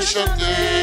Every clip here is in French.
te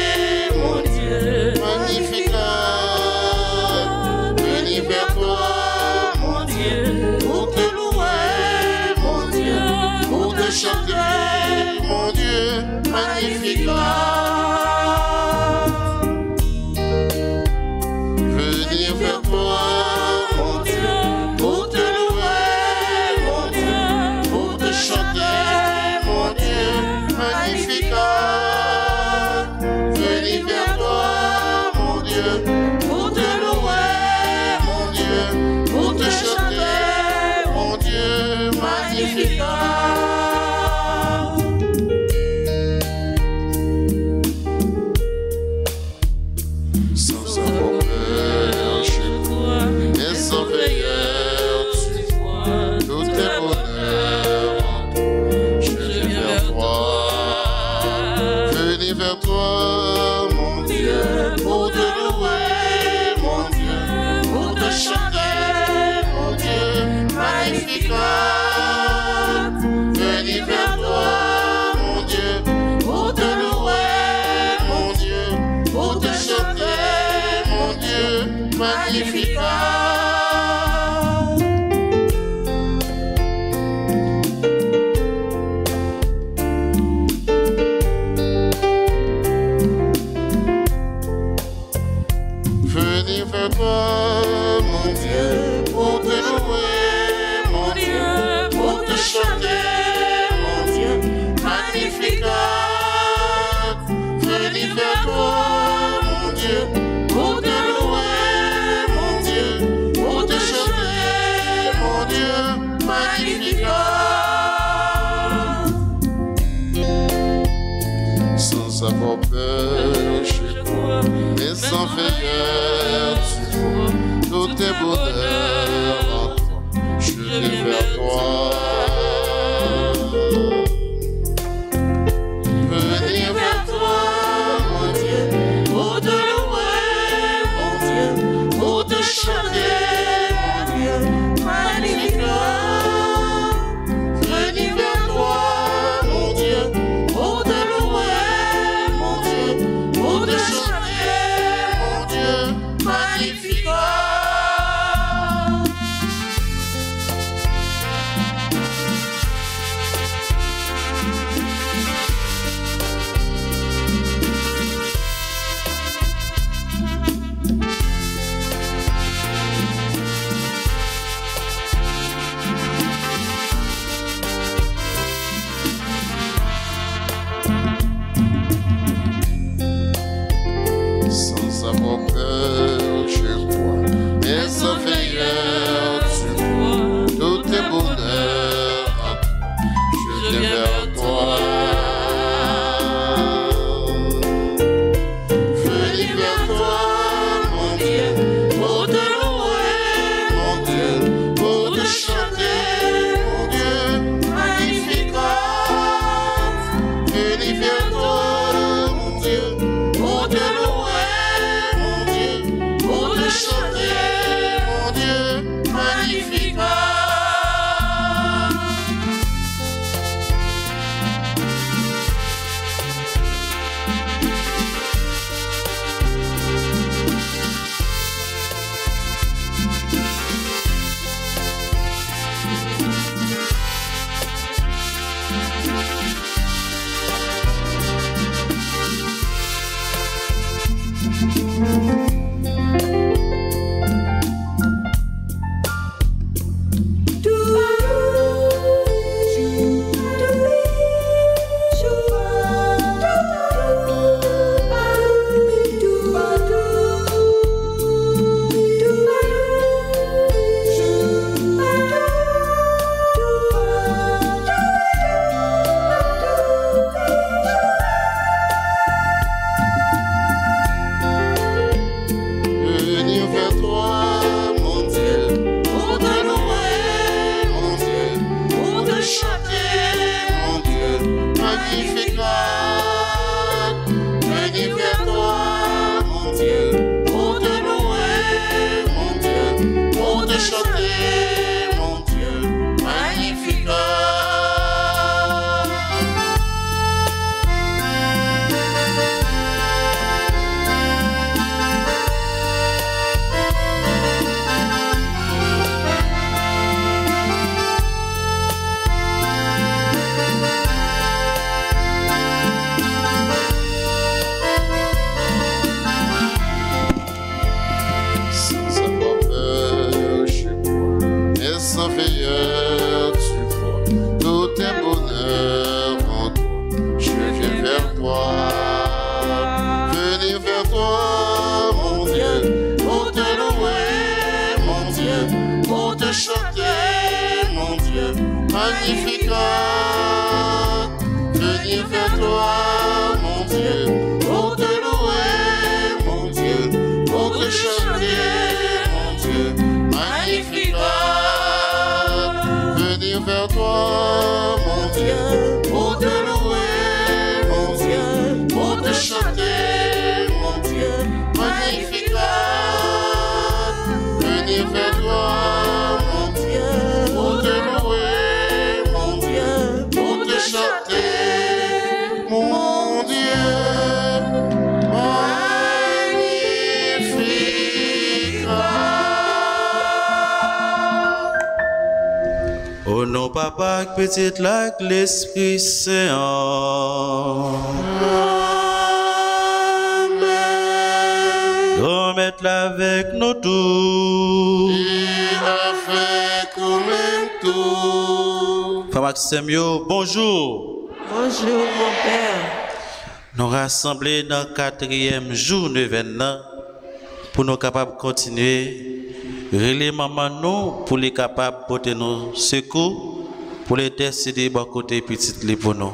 bonjour. Bonjour mon père. Nous rassemblés dans le quatrième jour de l'événement pour nous capables de continuer. Relais maman nous pour les capables de porter nos secours, pour les décider de côté petite li pour nous.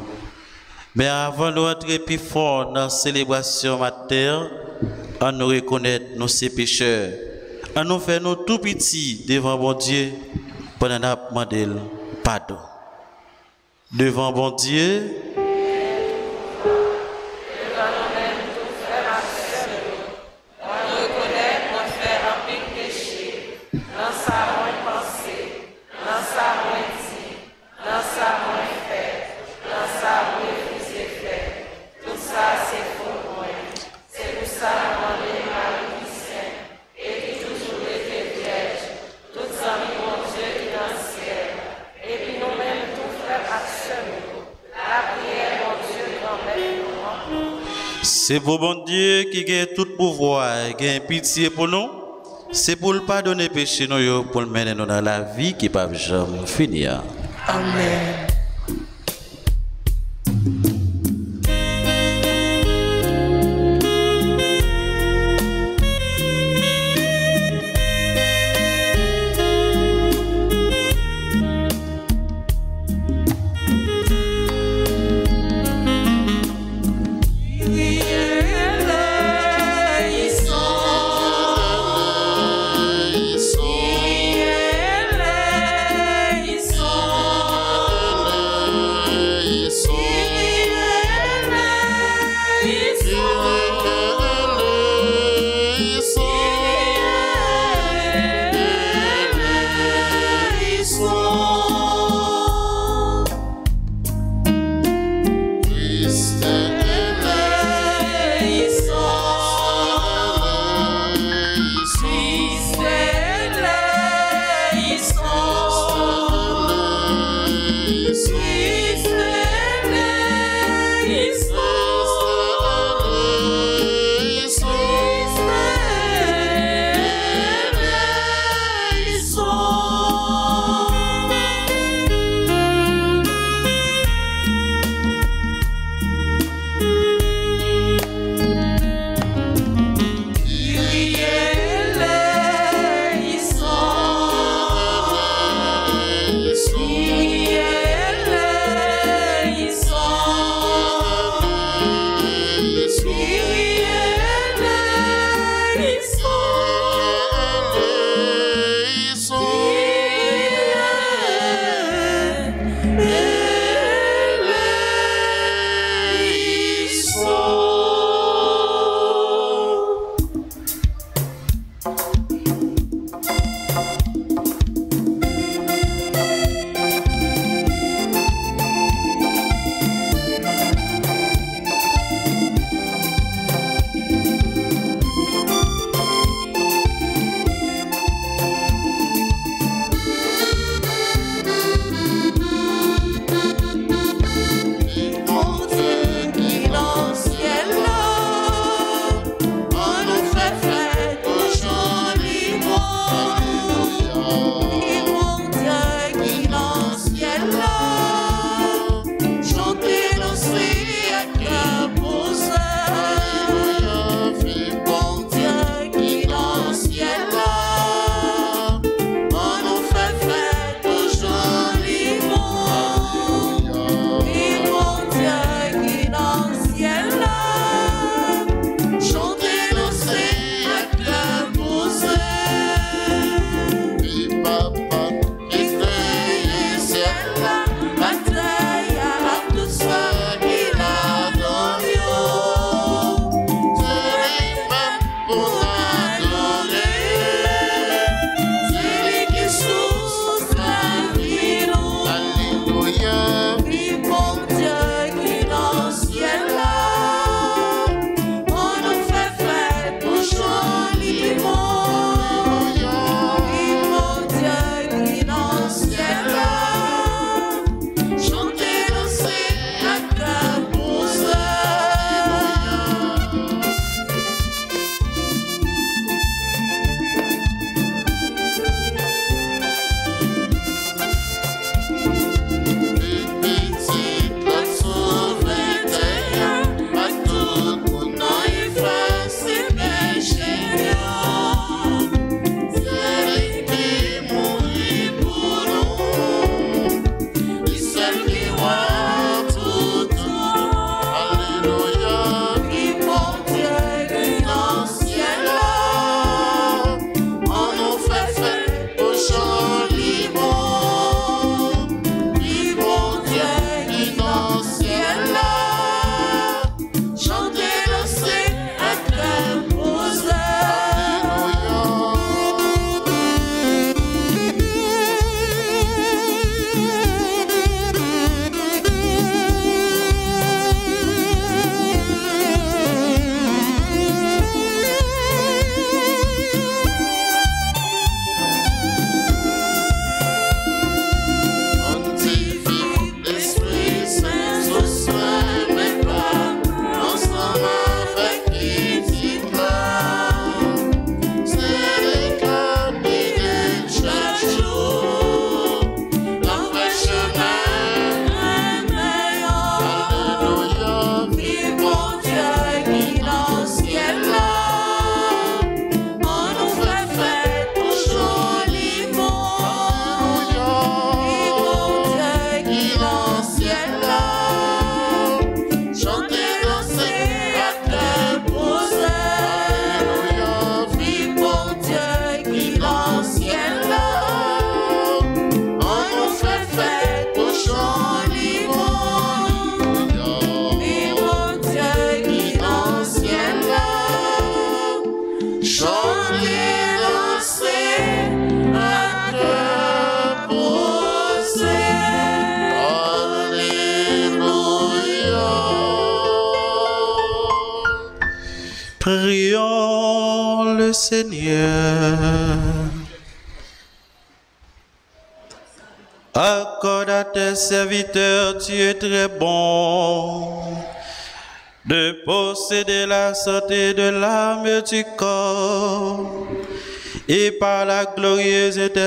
Mais avant de rentrer plus fort dans la célébration matin, à nous reconnaître nos ces pécheurs, à nous faire nous tout petits devant bon Dieu, pendant nous demander pardon. Devant bon Dieu, C'est pour bon Dieu qui a tout pouvoir, qui a pitié pour nous. C'est pour le pardonner péché nous, pour le mener dans la vie qui ne peut jamais finir. Amen.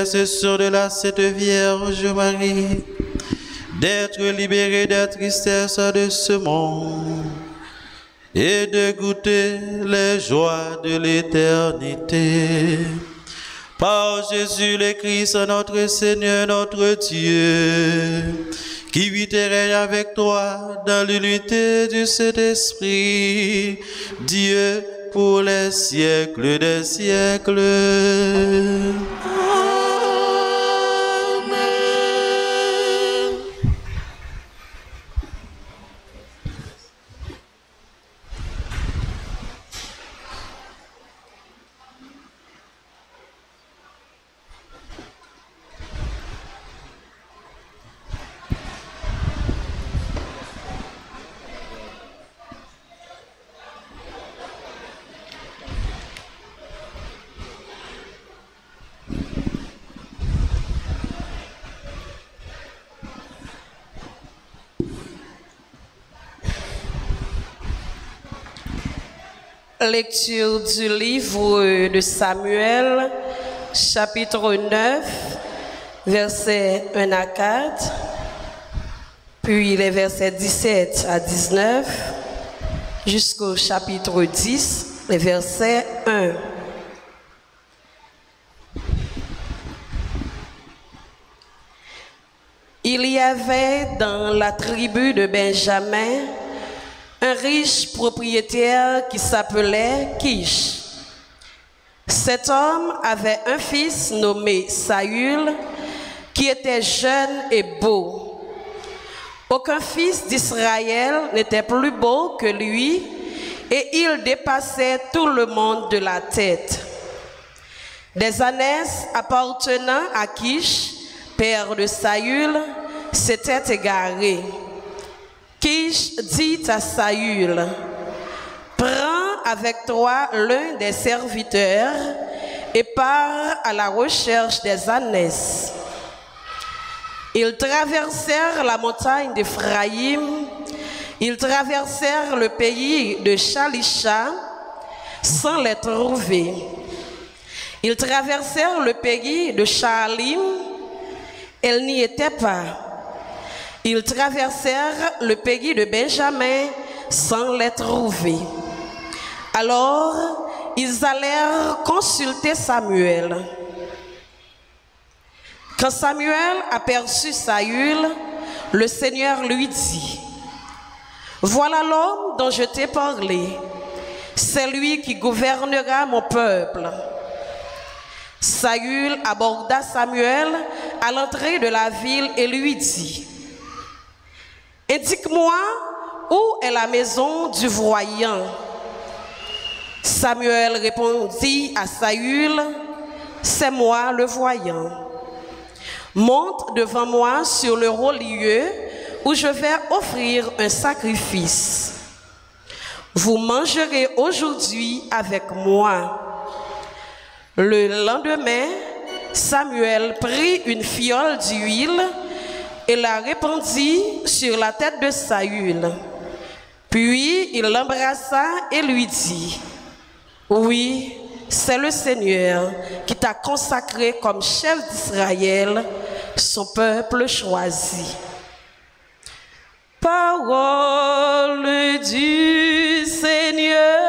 Intercession de la Sainte Vierge Marie, d'être libéré des tristesses de ce monde et de goûter les joies de l'éternité. Par Jésus le Christ, notre Seigneur, notre Dieu, qui vit et règne avec toi dans l'unité du Saint-Esprit, Dieu pour les siècles des siècles. Lecture du livre de Samuel, chapitre 9, versets 1 à 4, puis les versets 17 à 19, jusqu'au chapitre 10, les versets 1. Il y avait dans la tribu de Benjamin un riche propriétaire qui s'appelait Kish. Cet homme avait un fils nommé Saül qui était jeune et beau. Aucun fils d'Israël n'était plus beau que lui et il dépassait tout le monde de la tête. Des ânesses appartenant à Kish, père de Saül, s'étaient égarées. Kish dit à Saül, prends avec toi l'un des serviteurs et pars à la recherche des ânesses. Ils traversèrent la montagne d'Éphraïm, ils traversèrent le pays de Shalisha sans les trouver. Ils traversèrent le pays de Shaalim, elles n'y étaient pas. Ils traversèrent le pays de Benjamin sans les trouver. Alors, ils allèrent consulter Samuel. Quand Samuel aperçut Saül, le Seigneur lui dit, Voilà l'homme dont je t'ai parlé, c'est lui qui gouvernera mon peuple. Saül aborda Samuel à l'entrée de la ville et lui dit, Indique-moi où est la maison du voyant? Samuel répondit à Saül, C'est moi le voyant. Monte devant moi sur le haut lieu où je vais offrir un sacrifice. Vous mangerez aujourd'hui avec moi. Le lendemain, Samuel prit une fiole d'huile et la répandit sur la tête de Saül. Puis il l'embrassa et lui dit, Oui, c'est le Seigneur qui t'a consacré comme chef d'Israël, son peuple choisi. Parole du Seigneur,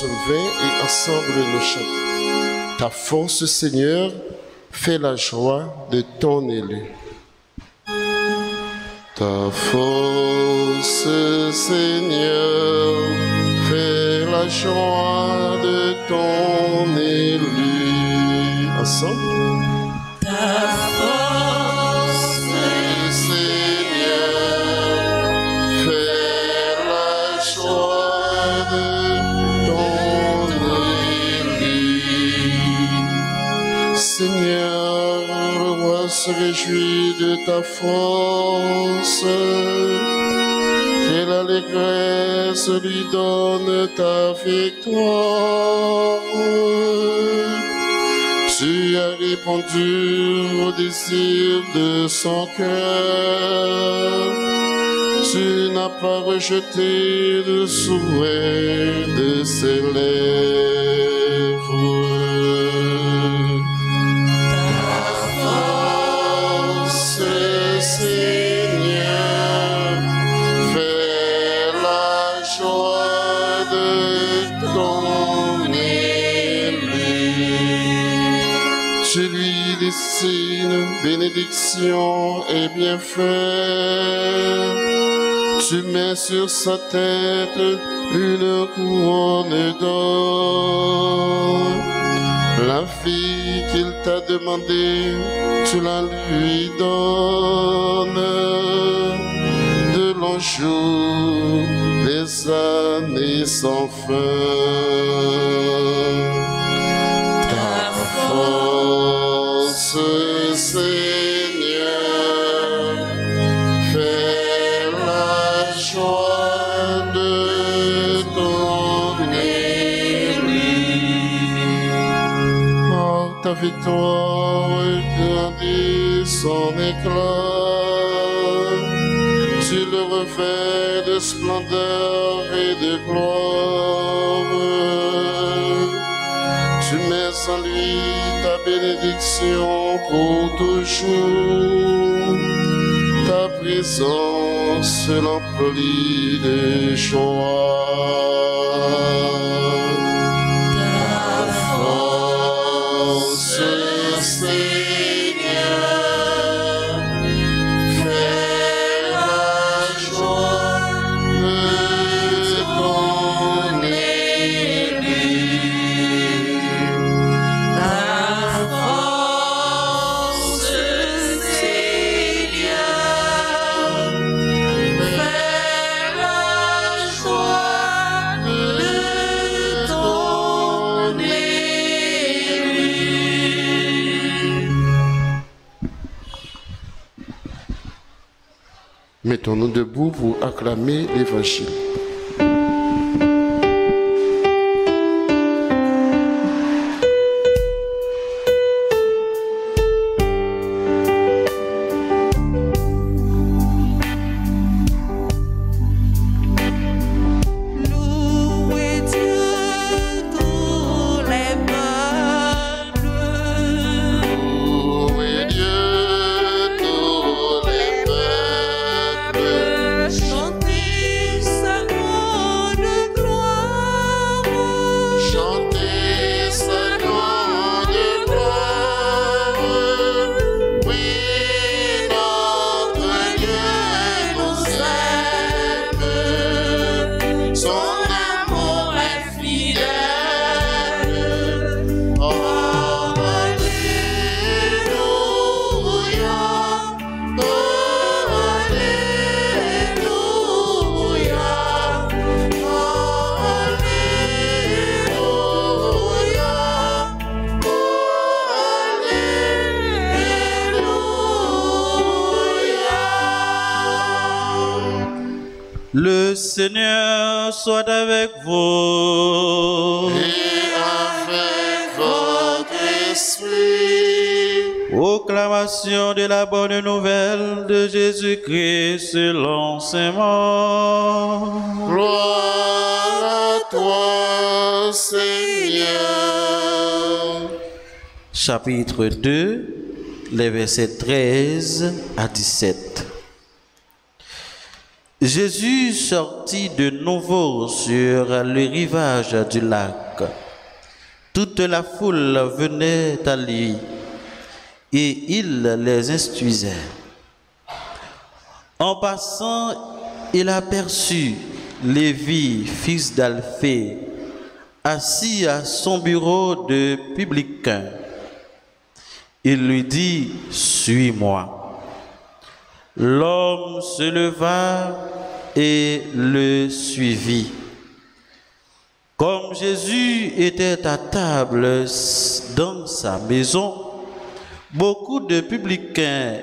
20 et ensemble nous chantons. Ta force, Seigneur, fait la joie de ton élu. Ta force, Seigneur, fait la joie de ton élu. Se réjouit de ta force? Quelle allégresse lui donne ta victoire? Tu as répondu au désir de son cœur. Tu n'as pas rejeté le souhait de ses lèvres. Bénédiction et bienfait. Tu mets sur sa tête une couronne d'or. La fille qu'il t'a demandé, tu la lui donnes. De longs jours, des années sans fin. Victoire grandit son éclat. Tu le revêts de splendeur et de gloire. Tu mets en lui ta bénédiction pour toujours. Ta présence l'emplit de joie. Mettons-nous debout pour acclamer l'évangile. Le Seigneur soit avec vous. Et avec votre esprit. Proclamation de la bonne nouvelle de Jésus-Christ selon saint Marc. Gloire à toi, Seigneur. Chapitre 2, les versets 13 à 17. Jésus sortit de nouveau sur le rivage du lac. Toute la foule venait à lui et il les instruisait. En passant, il aperçut Lévi, fils d'Alphée, assis à son bureau de publicain. Il lui dit, Suis-moi. L'homme se leva et le suivit. Comme Jésus était à table dans sa maison, beaucoup de publicains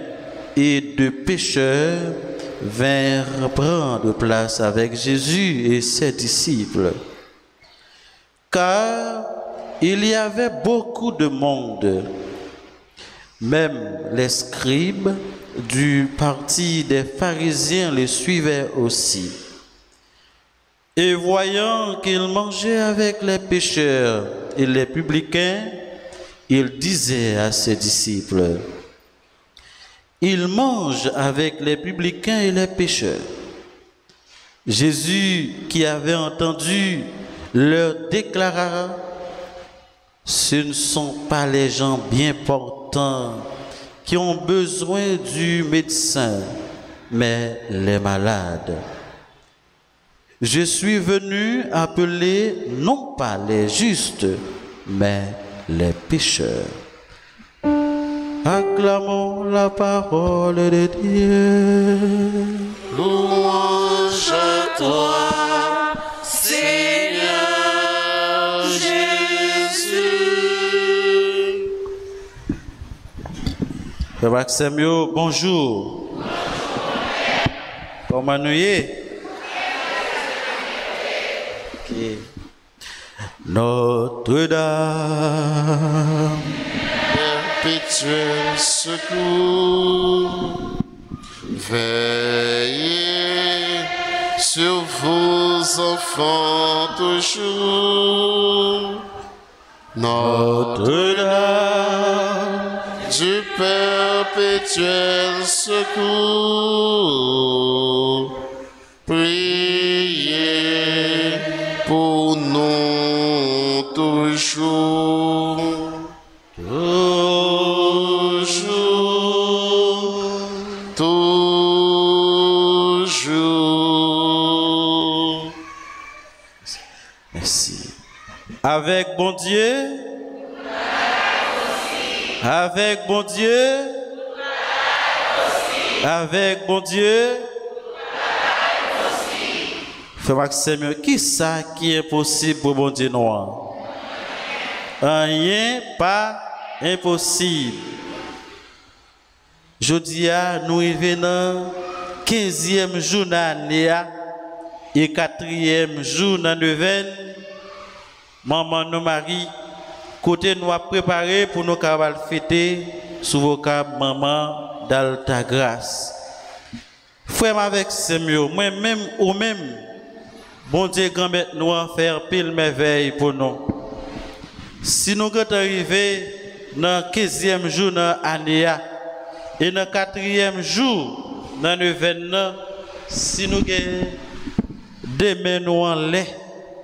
et de pécheurs vinrent prendre place avec Jésus et ses disciples. Car il y avait beaucoup de monde. Même les scribes du parti des pharisiens les suivaient aussi. Et voyant qu'il mangeait avec les pécheurs et les publicains, il disait à ses disciples, Il mange avec les publicains et les pécheurs. Jésus, qui avait entendu, leur déclara, Ce ne sont pas les gens bien portants qui ont besoin du médecin, mais les malades. Je suis venu appeler non pas les justes, mais les pécheurs. Acclamons la parole de Dieu. Louange toi, Maxime, yo, bonjour. Comment nous. Notre-Dame, perpétuel secours. Veillez sur vos enfants toujours. Notre Notre-Dame, du perpétuel secours. Priez pour nous toujours. Toujours. Toujours. Merci. Avec bon Dieu. Avec bon Dieu. Avec bon Dieu. Frère Maxime, qui ça qui est possible pour bon Dieu noir? Rien pas impossible. Jeudi, à, nous revenons 15e jour de l'année et 4e jour le neuvaine. Maman nous Marie, côté nous a préparé pour nous fêter sous vos câbles maman d'alta grâce. Frère avec Samuel, moi-même ou même, bon Dieu grand maître nous faire pile merveille pour nous. Si nous sommes arrivés dans le 15e jour de l'année et dans le 4e jour dans le 29, si nous avons demain en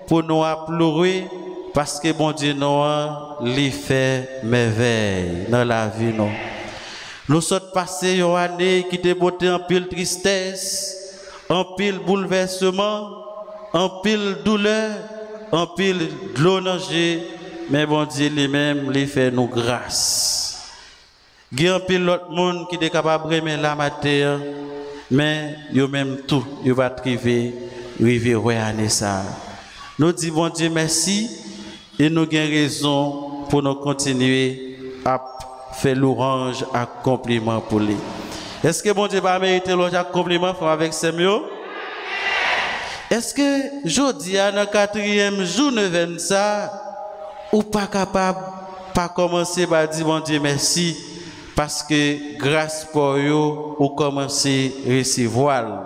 pour nous pleurer parce que bon Dieu nous lui fait merveille dans la vie nous. Nous sommes passés une année qui était en pile tristesse, en pile bouleversement, en pile douleur, en pile danger, mais bon Dieu lui-même lui fait nous grâce. Il y a un pile l'autre monde qui est capable de remettre la matière, mais yo même tout, il va trouver, arriver ouais année ça. Nous disons bon Dieu merci et nous avons raison pour nous continuer à faire l'orange à compliment pour lui. Est-ce que bon Dieu va mériter l'orange à compliment avec Samuel? Est-ce que jeudi à le quatrième jour de ça, ou pas capable pas commencer par dire bon Dieu merci parce que grâce pour vous, ou commencez à recevoir.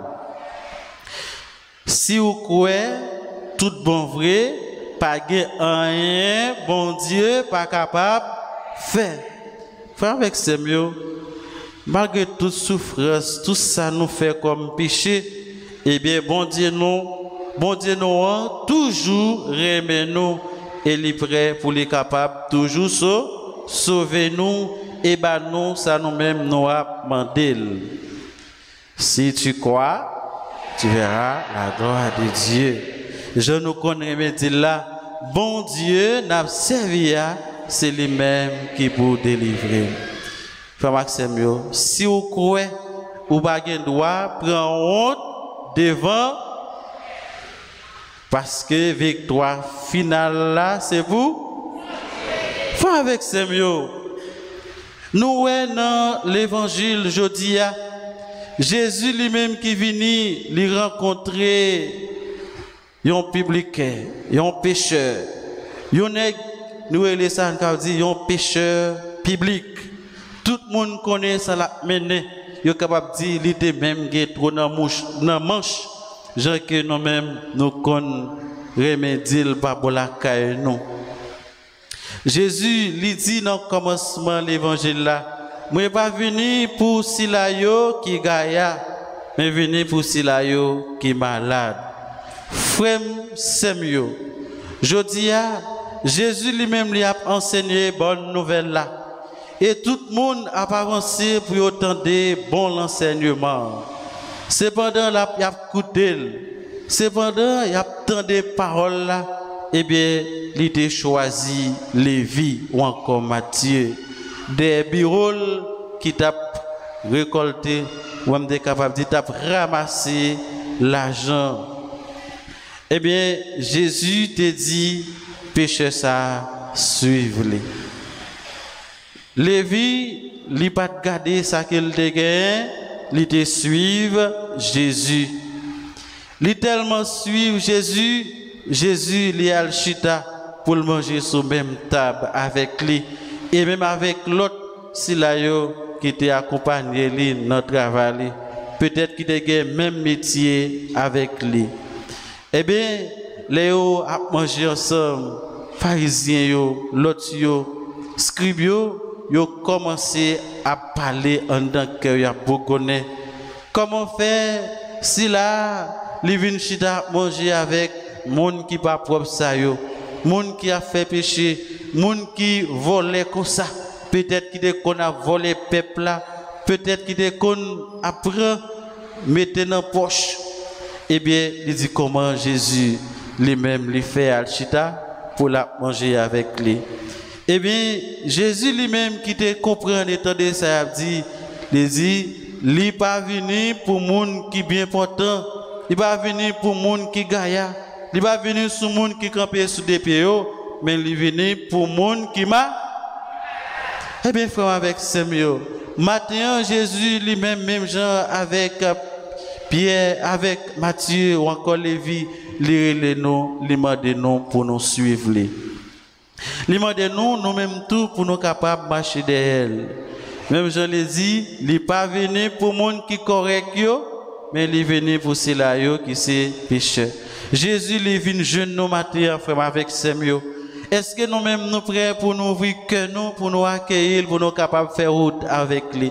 Si vous croyez, tout bon vrai, pas rien, bon Dieu, pas capable, fait. Frère avec Samuel, malgré toute souffrance, tout ça nous fait comme péché, eh bien, bon Dieu, nous, bon Dieu, nous, hein, toujours remet nous et il est prêt pour les capables, toujours so, sauver nous et ben nous, ça nous-mêmes nous a demandé. Si tu crois, tu verras la gloire de Dieu. Je nous connais, mais dit là, bon Dieu n'a servi c'est lui-même qui pour délivrer. Frère Maxime, si vous croyez, vous n'avez pas droit, prendre honte devant, parce que victoire finale c'est vous? Frère avec Samuel, Nous dans l'évangile Jodia, Jésus lui-même qui vini lui rencontrer un publicain, un pécheur, un nègre, nous les dit un pécheur public. Tout le monde connaît ça l'a mené. Est capable de dire était même trop dans mouche dans manche. Jean que nous même nous connaissons remédier pas la caille nous. Jésus lui dit dans le commencement de l'évangile là, moi pas pour Silayo qui gaïa, mais pour qui malade. Frère Semyo, je dis Jésus lui-même lui a enseigné bonne nouvelle là. Et tout le monde a avancé pour entendre bon enseignement. Cependant, il a écouté. Cependant, il a entendu paroles là. Eh bien, il a choisi Lévi ou encore Matthieu. Des bureaux qui t'a récolté, ou même capable de ramasser l'argent. Eh bien, Jésus te dit, péché ça, suivez-les. Lévi, il n'a pas gardé ça qu'il a gagné, il te suivre Jésus. Il tellement suivre Jésus, Jésus a le chita pour le manger sur même table avec lui et même avec l'autre silayo qui était accompagné le travail. Peut-être qu'il a même métier avec lui. Eh bien, Léo a mangé ensemble, pharisiens, l'autre, scribes, ils ont commencé à parler en tant que a Comment faire si là, les vins chita manger avec monde qui pas propre ça yo, monde qui a fait péché, monde qui volait comme ça. Peut-être qu'il qu'on a volé peuple là, peut-être qu'il qu'on apprend mettre dans poche. Eh bien, il dit comment Jésus lui-même lui fait al chita pour la manger avec lui. Eh bien, Jésus lui-même qui te comprend étant de ça, dit, il dit, il n'est pas venu pour monde qui bien important, il n'est pas venu pour monde qui gaïa, il n'est pas venu pour monde qui campé sous des pieds, mais il est venu pour monde qui m'a. Eh bien, frère, avec Samuel, maintenant, Jésus lui-même, même Jean, avec Pierre, avec Matthieu ou encore Lévi, les nous, les nous pour nous suivre. Demande nous, nous-mêmes tout, pour nous capables de marcher derrière. Même je l'ai dit, il n'est pas venu pour monde qui correct, mais il est venu pour ceux-là qui sont pécheurs. Jésus est venu jeune nous matin, avec Samuel. Est-ce que nous-mêmes nous prêts pour nous ouvrir que nous, pour nous accueillir, pour nous capables de faire route avec lui?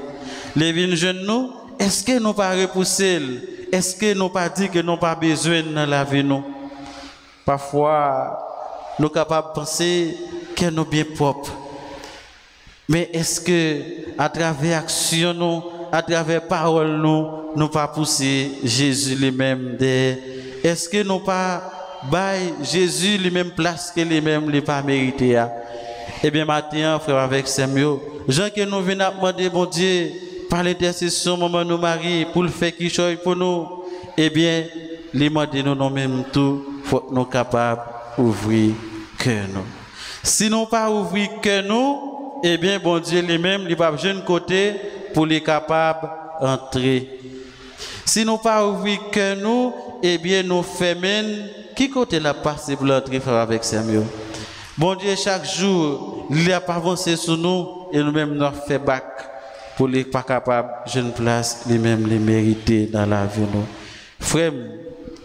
Les jeunes nous, est-ce que nous pas repousser? Est-ce que nous pas dit que nous pas besoin dans la vie? Parfois, nous capables de penser que nous bien propres. Mais est-ce que à travers action nous, à travers parole nous, nous pas pousser Jésus lui-même Est-ce que nous pas bail Jésus lui-même place que lui-même n'est pas mérité Eh bien maintenant frère avec Samuel, Jean que nous venons demander bon Dieu par l'intercession maman nous marie pour le faire qui chose pour nous. Eh bien, les demander nous nous-mêmes tout faut nous capables d'ouvrir que nous. Si nous pas ouvrir que nous, eh bien, bon Dieu lui-même, il va jeune côté pour les capables d'entrer. Si nous pas ouvrir que nous, eh bien, nous fermons. Qui côté la passe pour l'entrer avec Samuel? Bon Dieu, chaque jour, il a avancé sur nous et nous-mêmes nous fait bac pour les pas capables, jeune place, les mêmes les mériter dans la vie. Nous. Frère,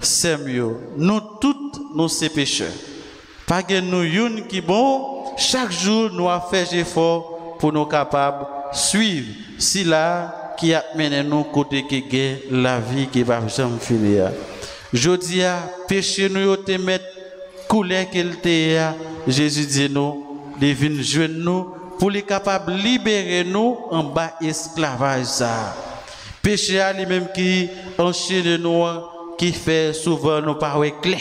Samuel, nous toutes, nous sommes pécheurs. Pas que nous une qui bon, chaque jour nous avons fait effort pour nous capables de suivre si là qui a mené nous côté qui la vie qui va jamais finir. Je dis péché nous te mettre couler qu'il te Jésus dit nous, devine jeune nous pour les capables de libérer nous en bas esclavage. Péché à lui-même qui enchaîne nous, qui fait souvent nous paroles claires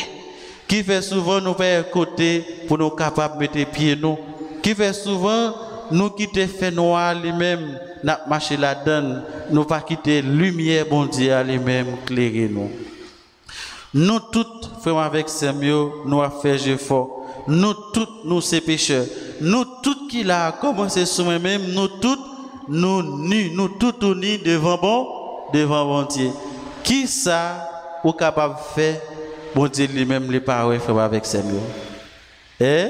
qui fait souvent nous faire côté pour nous capables de mettre pieds nous, qui fait souvent nous quitter fait noir lui-même, n'a marché la donne, nous pas quitter lumière bon Dieu lui-même clairer nous. Nous toutes, frères avec Samuel, nous avons fait effort. Nous toutes, nous ces pécheurs. Nous toutes qui l'a commencé sur nous-mêmes, nous toutes, nous nus, nous tout unis devant bon, devant bon Dieu. Qui ça ou capable de faire, bon Dieu lui-même les paroles frère avec ses mieux. Eh?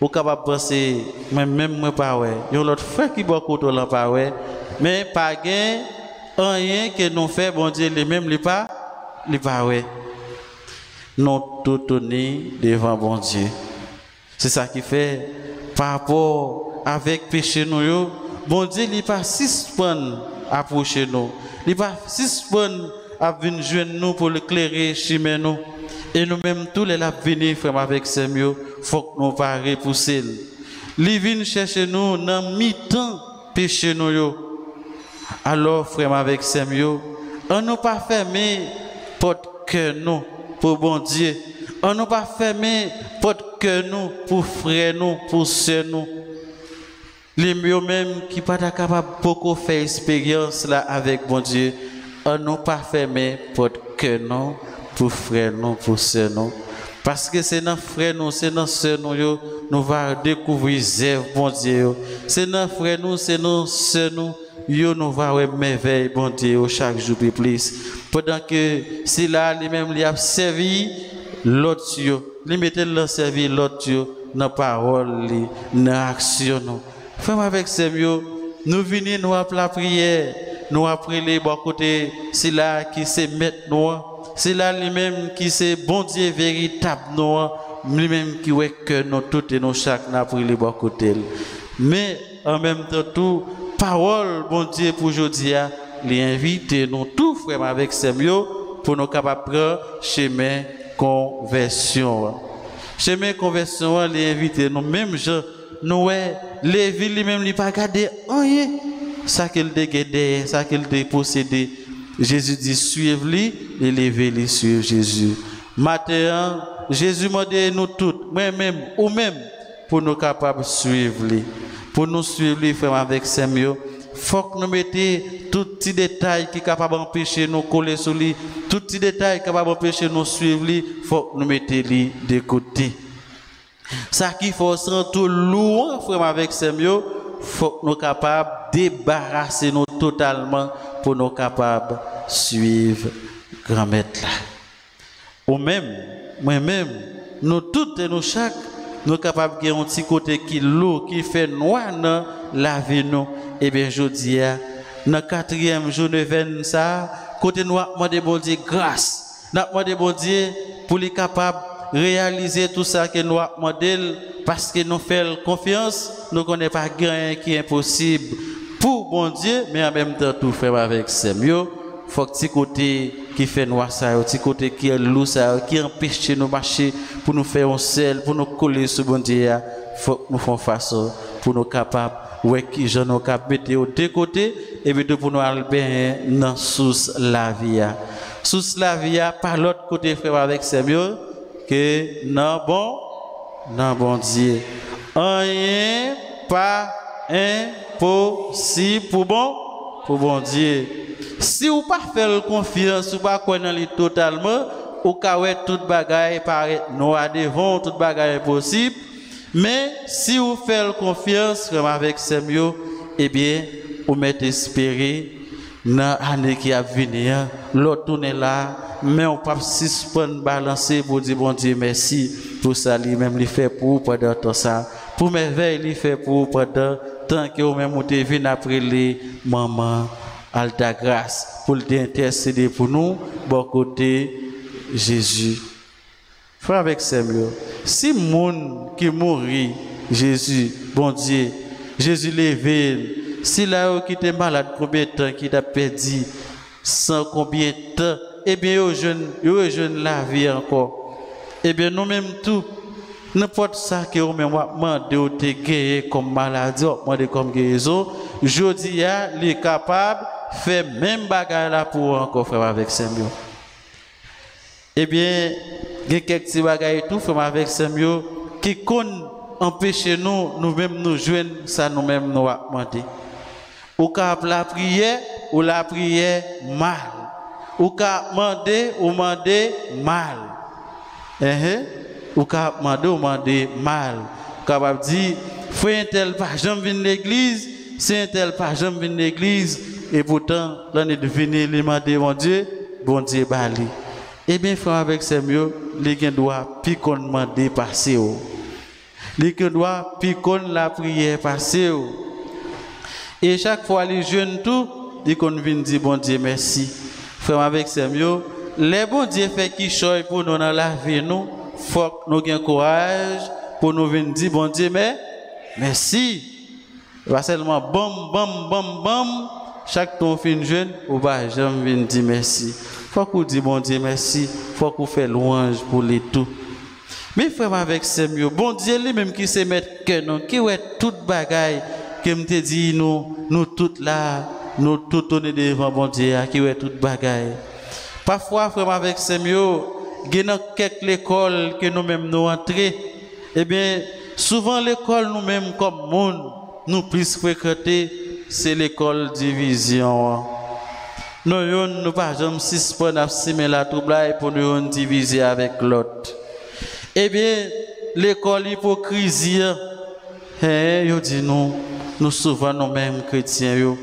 Ou capable de penser, même moi pas ouais. Yon l'autre frère qui boit là pas ouais. Mais pas gain rien que nous fait bon Dieu lui-même les pas les pas Nous tout unis devant bon Dieu. C'est ça qui fait par rapport avec péché nous bon Dieu il pas suspend approcher nous. Il pas suspend à venir joindre nous pour l'éclairer chemin nous. Et nous-mêmes tous les venir frère avec mieux, faut que nous pas repousser. Li vient chercher nous dans mi-temps péché nous. Alors frère avec mieux, on nous pas fermer porte cœur nous pour bon Dieu. On nous pas fermer porte cœur nous pour frère nous, pour sœur nous. Les mieux même qui pas capable beaucoup faire expérience là avec bon Dieu. On nous pas fermer porte cœur nous pour frère nous, pour sœur nous. Parce que c'est dans frère nous, c'est dans nous, yo, nous va découvrir zève bon Dieu. C'est dans frère nous, c'est dans nous, yo, nous va merveille bon Dieu chaque jour plus. Pendant que c'est là lui-même il a servi l'autre yo, lui mettait le servi l'autre dans parole, li, dans action nous. Frère avec mieux, nous venons nous appeler la prière, nous appeler les bon côté, c'est là qui se mettre nous c'est là lui-même qui c'est bon Dieu véritable nous lui-même qui ouais que nous tout et nous chaque n'a pris les bons côtés mais en même temps tout parole bon Dieu pour aujourd'hui les inviter nous tous frère avec mieux pour nous capables prendre chemin conversion chemin conversion les inviter nous même je nous les villes lui-même lui pas garder rien ça qu'il dégagé ça qu'il possédé Jésus dit suivez-lui et levez-les sur Jésus. Matin, Jésus m'a dit nous tous, moi-même ou même, pour nous capables de suivre lui. Pour nous suivre lui, frère, avec ses mieux. Faut que nous mettions tout petits détails qui sont capables d'empêcher nous coller sur lui. Tout petits détails qui sont capables d'empêcher nous suivre lui. faut que nous mettions lui de côté. Ça qui faut tout loin, frère, avec ses mieux, faut que nous soyons capables de débarrasser nous totalement pour nous capables de suivre grand maître là. Ou même, moi-même, nous toutes et nous chaque, nous capables de un petit côté qui lourd, qui fait noir dans la vie nous. Et bien, je dis, dans le quatrième jour de veine, ça, côté noir, moi, de bon Dieu, grâce. N'a demandé bon Dieu pour les capables réaliser tout ça que nous modèle parce que nous faisons confiance, nous ne connaissons pas rien qui est impossible pour bon Dieu, mais en même temps tout faire avec ses mieux. Faut que côté qui fait noir ça, petit côté qui est loup ça, qui empêche nous marcher pour nous faire un sel, pour nous coller sur bon Dieu, faut que nous fassions façon pour nous capables ouais qui je nous cap mettre au deux côtés et puis pour nous aller dans sous la vie. Sous la vie par l'autre côté frère avec ses mieux que non bon non bon Dieu. Rien pas impossible pour bon pour bon Dieu. Si vous pas faire confiance, ou pas connaître totalement, ou ouais toute bagaille paraît noir devant, toute bagaille impossible. Mais si vous faites confiance comme avec mieux, eh bien, vous mettez espérer dans l'année qui a venir, l'autre tourne là, mais on peut suspendre, balancer pour dire bon Dieu merci pour ça, lui-même, il fait pour pendant tout ça. Pour merveille, il fait pour pendant tant que vous-même, vous venez après les mamans, alta grâce, pour intercéder pour nous, bon côté Jésus. Frère avec mieux. Si moun qui mourit, Jésus, bon Dieu, Jésus levé, si là qui était malade, combien de temps qui t'a perdu, sans combien de temps, eh bien, yo jeune, yo jeune la vie encore. Eh bien, nous-mêmes tout, n'importe ça que vous même demandé ou te gagné comme maladie, demandé comme guérison, je dis, il est capable de faire même bagarre là pour encore faire avec ses mieux. Eh bien, il y a quelques petits bagages tout, frère, avec ces mieux, qui qu'on empêche nous, nous-mêmes nous joindre, ça nous-mêmes nous demander. Ou qu'à la prière, ou la prière mal. Ou qu'à demander, ou demander mal. Eh, eh. Ou qu'à demander, ou demander mal. Capable dire, frère tel pas jamais venir l'église, c'est un tel pas jamais venu l'église et pourtant l'on est devenu lui demander mon Dieu, bon Dieu bali. Eh bien frère avec ces mieux, les doivent puis qu'on la prière passer. Et chaque fois les jeunes tout, ils qu'on vient dire bon Dieu merci. Frère avec ces mieux, les bon Dieu fait qui choy pour nous dans la nous, faut que nous ayons courage pour nous venir dire bon. Pas seulement bam bam bam bam chaque ton fin jeune ou. Faut qu'on dise bon Dieu merci, faut qu'on fait louange pour les tout. Mais frère avec mieux, bon Dieu lui-même qui se met que nous, qui ouais toute bagaille, qui me te dit nous, nous toutes là, nous tout est devant bon Dieu, qui ouais toute bagaille. Parfois, frère avec y a quelques écoles que nous-mêmes nous entrons, eh bien, souvent l'école nous-mêmes comme monde, nous plus fréquenter, c'est l'école division. Nous, yon, nous pas points d'absimer la trouble pour nous diviser avec l'autre. Eh bien, l'école hypocrisie, hein, yo dit nous, nous souvent nous-mêmes chrétiens, yo,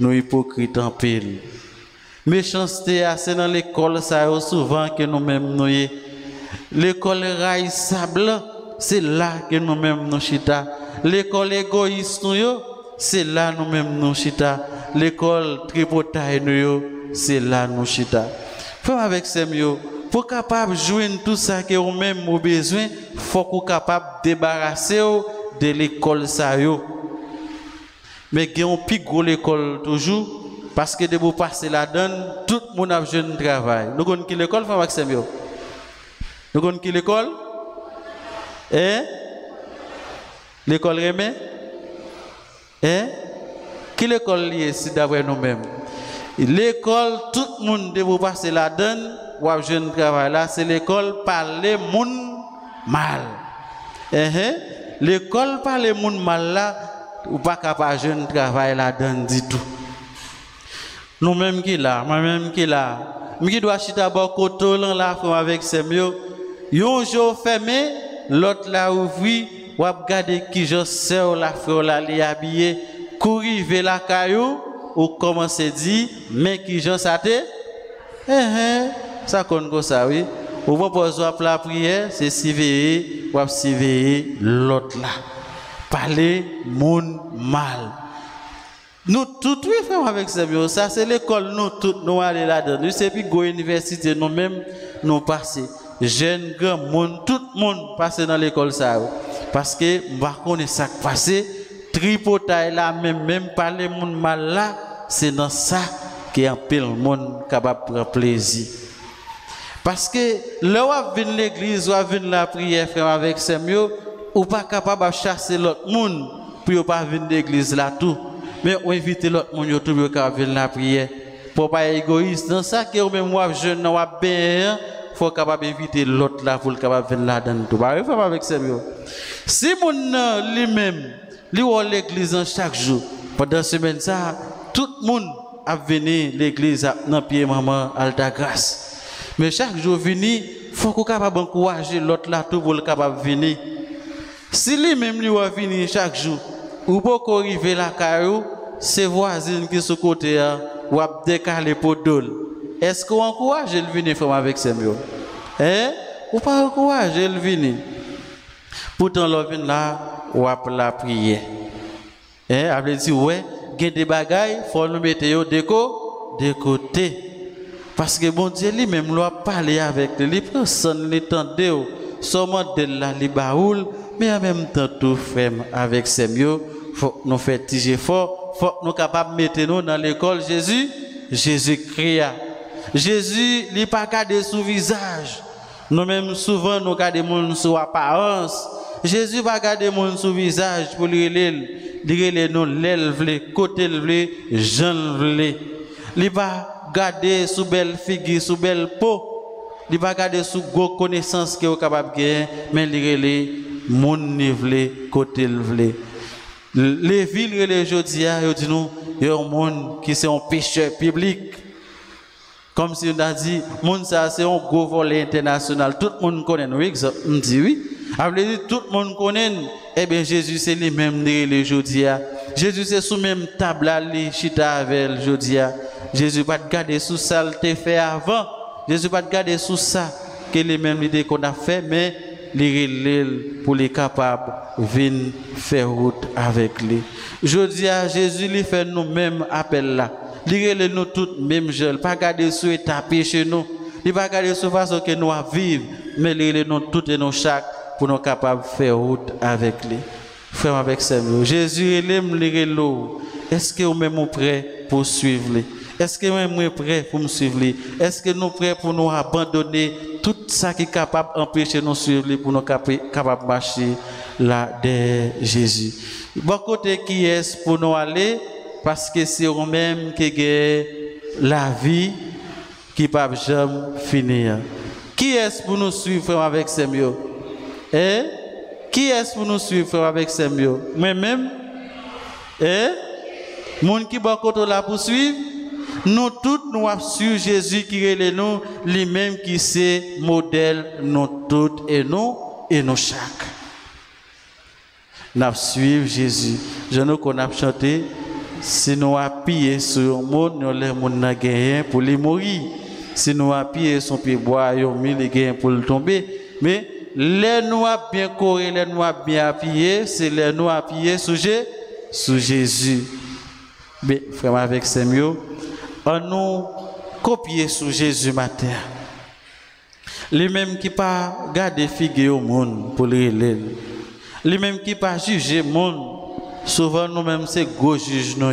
nous hypocrites en pile. Méchanceté, c'est dans l'école, ça, souvent que nous-mêmes nous y- L'école rail sable, c'est là que nous-mêmes nous chita. L'école égoïste, c'est là nous-mêmes nous chita. L'école tripotaille, nous, c'est là nous chita. Frère avec mieux, pour capable joindre tout ça que vous-même avez besoin, faut qu'on capable de débarrasser de l'école ça. Mais il y a un plus gros l'école toujours, parce que de vous passer la donne, tout le monde a besoin de travail. Nous connaissons qui l'école, frère Maxime yo? Nous connaissons qui l'école? Hein? L'école remet? Hein? Qui l'école liée si d'après nous-mêmes? L'école, tout le monde doit passer la donne, ou à jeune travail là, c'est l'école par les monde mal. Eh, eh. L'école par les monde mal là, ou pas capable jeune travail là donne du tout. Nous-mêmes qui là, moi-même qui là, qui dois chita bon côté là avec ses mieux. Yon jour fermé, l'autre là ouvri, ou ap gade qui je sais la frère là li habillé, courir la caillou ou commencer dit mais qui je ça eh eh ça compte comme ça oui. Ou propose la prière, c'est surveiller ou surveiller l'autre là. Parler moun mal. Nous tout oui frère avec ça mieux. ça c'est l'école nous tout nous aller là-dedans nous c'est puis go université nous même nous passer jeunes grand monde tout le monde passer dans l'école ça parce que bah connaît ça qui passé tripotaille là même même parler monde mal là c'est dans ça que un pile monde capable de prendre plaisir. Parce que là où vient l'église ou vient la prière frère avec mieux ou pas capable de chasser l'autre monde pour pas venir l'église là tout. Mais on invite l'autre monde tout pour venir la prière. Pour pas être égoïste dans ça que même moi jeune ou bien faut capable inviter l'autre là pour le capable venir là dedans tout frère avec mieux si mon lui-même lui ou l'église chaque jour pendant semaine ça tout le monde a venu l'église dans pied maman alta grâce mais chaque jour venu, faut qu'on capable encourager l'autre là tout pour le capable venir. Si lui-même lui va venir chaque jour, ou pour arriver la caillou, ses voisines qui sont côté là, ou a décaler pour dol. Est-ce qu'on encourage le venir faire avec ses? Hein? Ou pas encourager le venir? Pourtant, vient là, ou a la prière. Hein? Après dit, ouais, il y a des bagailles, faut nous mettre de côté. Parce que bon Dieu lui-même l'a parlé avec lui, personne ne l'entendait. Seulement de la libaoul, mais en même temps tout fait avec ses mieux. Faut nous fassions fort, faut que nous capables de mettre dans l'école Jésus, Jésus-Christ. Jésus, il pas gardé sous visage. Nous-mêmes souvent nous gardons monde sous apparence. Jésus va garder monde sous visage pour lui dire nous l'élève, côté le Jean le. Il va garder sous belle figure, sous belle peau. Il va garder sous gros connaissance que est capable de gagner, mais il les mon côté le. Les villes religieuses ils disent nous, il y a un monde qui c'est un pécheur public. Comme si on a dit, monde c'est un gros volet international. Tout le monde connaît, oui, on dit oui. Après tout le monde connaît, eh bien Jésus c'est lui-même les aujourd'hui. Jésus c'est sous même table là, li chita avec dis, Jésus pas te garder sous ça, le fait avant. Jésus pas te garder sous ça, que les mêmes idées qu'on a fait, mais les pour les capables venir faire route avec lui. Je dis à Jésus, il fait nous-mêmes appel là. Il nous toutes même jeunes, pas garder sous et taper chez nous. Il pas garder sous façon que nous vivre, mais il nous toutes et nous chaque pour nous capables de faire route avec lui. Frère avec Seigneur, Jésus relève les l'eau. Est-ce que vous même prêt pour suivre lui? Est-ce que nous sommes prêts pour me suivre lui? Est-ce que nous sommes prêts pour nous abandonner tout ça qui est capable d'empêcher nous suivre lui pour nous capables de marcher là de Jésus? Bon côté qui est pour nous aller? Parce que c'est eux-mêmes qui ont la vie qui ne peut jamais finir. Qui est pour nous suivre avec Seigneur? Eh? Qui est pour nous suivre avec Seigneur? Moi-même? Eh? Moun qui bon côté là pour suivre? Nous tous nous suivre Jésus qui est nous, lui-même qui c'est modèle nous tous et nous et nous chaque. Nous suivre Jésus. Je nous qu'on a chanté si nous appuyons sur le monde, nous monde n'a gagné pour les mourir. Si nous appuyons sur pied bois, nous les gains pour le tomber. Mais les a bien coré, les a bien appuyé, c'est les nous appuyé sur Jésus. Mais frère avec Samuel, on nous copier sur Jésus matin. Les mêmes qui pas garder figure au monde pour les. Les mêmes qui pas juger monde. Souvent nous-mêmes c'est gros juge nous.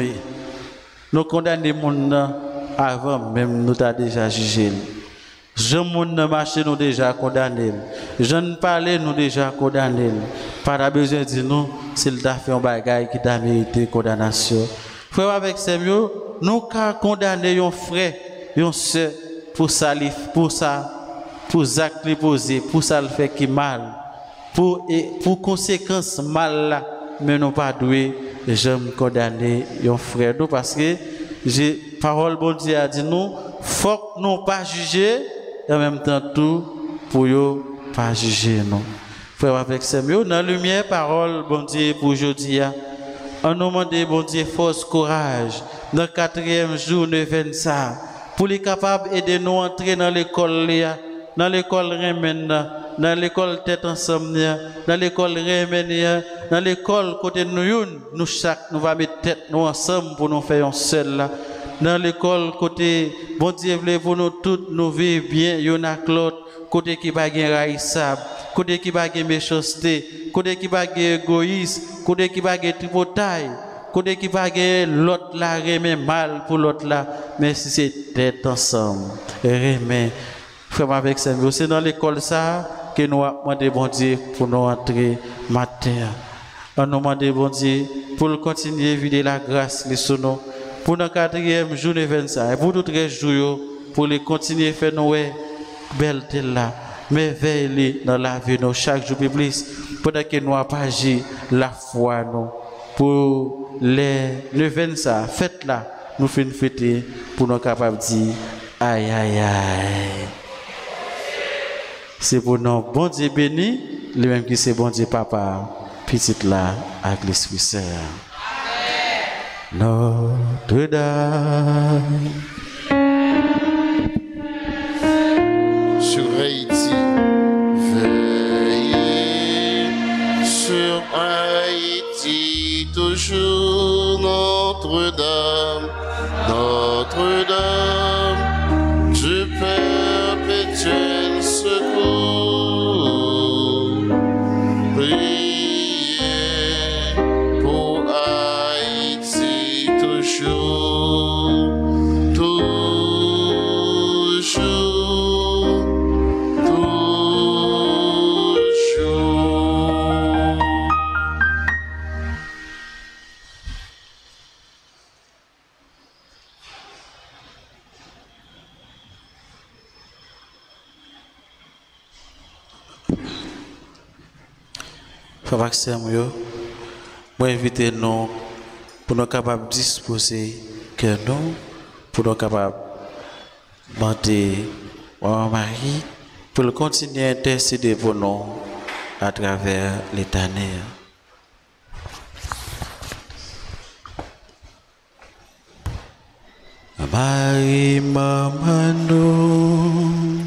Nous condamnons monde avant même nous t'a déjà jugé. Jean monde marché nous déjà condamné. Jean parler nous déjà condamné. Pas besoin de nous s'il t'a fait un bagage qui t'a mérité condamnation. Frère avec Samuel, nous qu'à condamner un frère, un sœur pour ça, pour ça, pour actes posé, pour ça le fait qui mal, pour et pour conséquences mal là, mais nous pas doué, j'aime condamner un frère parce que j'ai parole bon Dieu a dit nous, faut que nous pas juger et en même temps tout pour yo pas juger nous. Frère avec Samuel, dans la lumière parole bon Dieu pour aujourd'hui on nous demande, bon Dieu, force, courage. Dans le quatrième jour, nous faisons ça. Pour les capables d'aider nous à entrer dans l'école, dans l'école Remène, dans l'école Tête Ensemble, dans l'école Remène, dans l'école côté nous, nous chaque, nous va mettre tête nous ensemble pour nous faire un seul. Dans l'école côté, bon Dieu, voulez pour nous tous, nous vivre bien, y'en a l'autre, côté qui va gagner raïsable côté qui va gagner méchanceté, côté qui va gagner égoïsme, côté qui va gagner tripotaille, côté qui va gagner l'autre là, remet mal pour l'autre là, mais si c'est tête ensemble, remet, frère avec ça, c'est dans l'école ça que nous avons demandé bon Dieu pour nous entrer matin. On nous demande bon Dieu pour continuer à vider la grâce les sur nous, pour notre quatrième journée 25, et pour tous les jours, pour les continuer à faire nous belle là. Mais veillez dans la vie nous. Chaque jour plus pendant que nous agi la foi nous. Pour les le 25 fête là. Nous faisons fêter pour nous capables de dire aïe aïe aïe. C'est pour nous. Bon Dieu béni. Le même qui c'est bon Dieu papa. Petite là avec l'esprit saint Notre-Dame sur Haïti. Veillez sur Haïti, toujours vaccin yo moi inviter nous pour nous capables de disposer que nous pour nous capables de demander à Marie pour continuer à intercéder pour nous à travers l'éternel. Marie, maman, nous,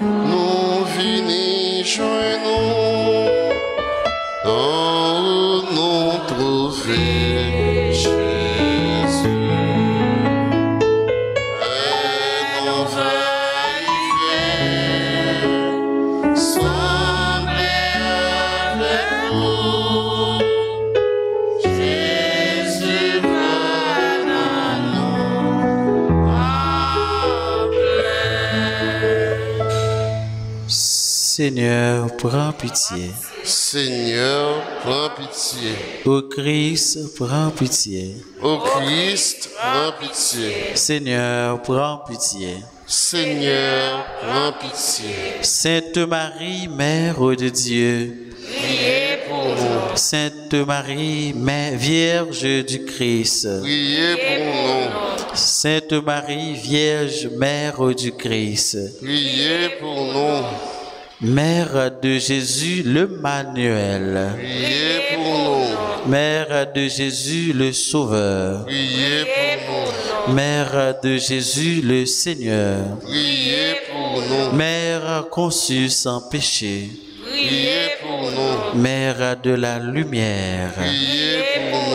nous venons, nous dans Seigneur, prends pitié. Seigneur, prends pitié. Ô Christ, prends pitié. Ô Christ, prends pitié. Seigneur, prends pitié. Seigneur, prends pitié. Sainte Marie, Mère de Dieu. Priez pour nous. Sainte Marie, Mère Vierge du Christ. Priez pour nous. Sainte Marie, Vierge, Mère du Christ. Priez pour nous. Mère de Jésus, le Manuel. Priez pour nous. Mère de Jésus, le Sauveur. Priez pour nous. Mère de Jésus, le Seigneur. Priez pour nous. Mère conçue sans péché. Priez pour nous. Mère de la lumière. Priez pour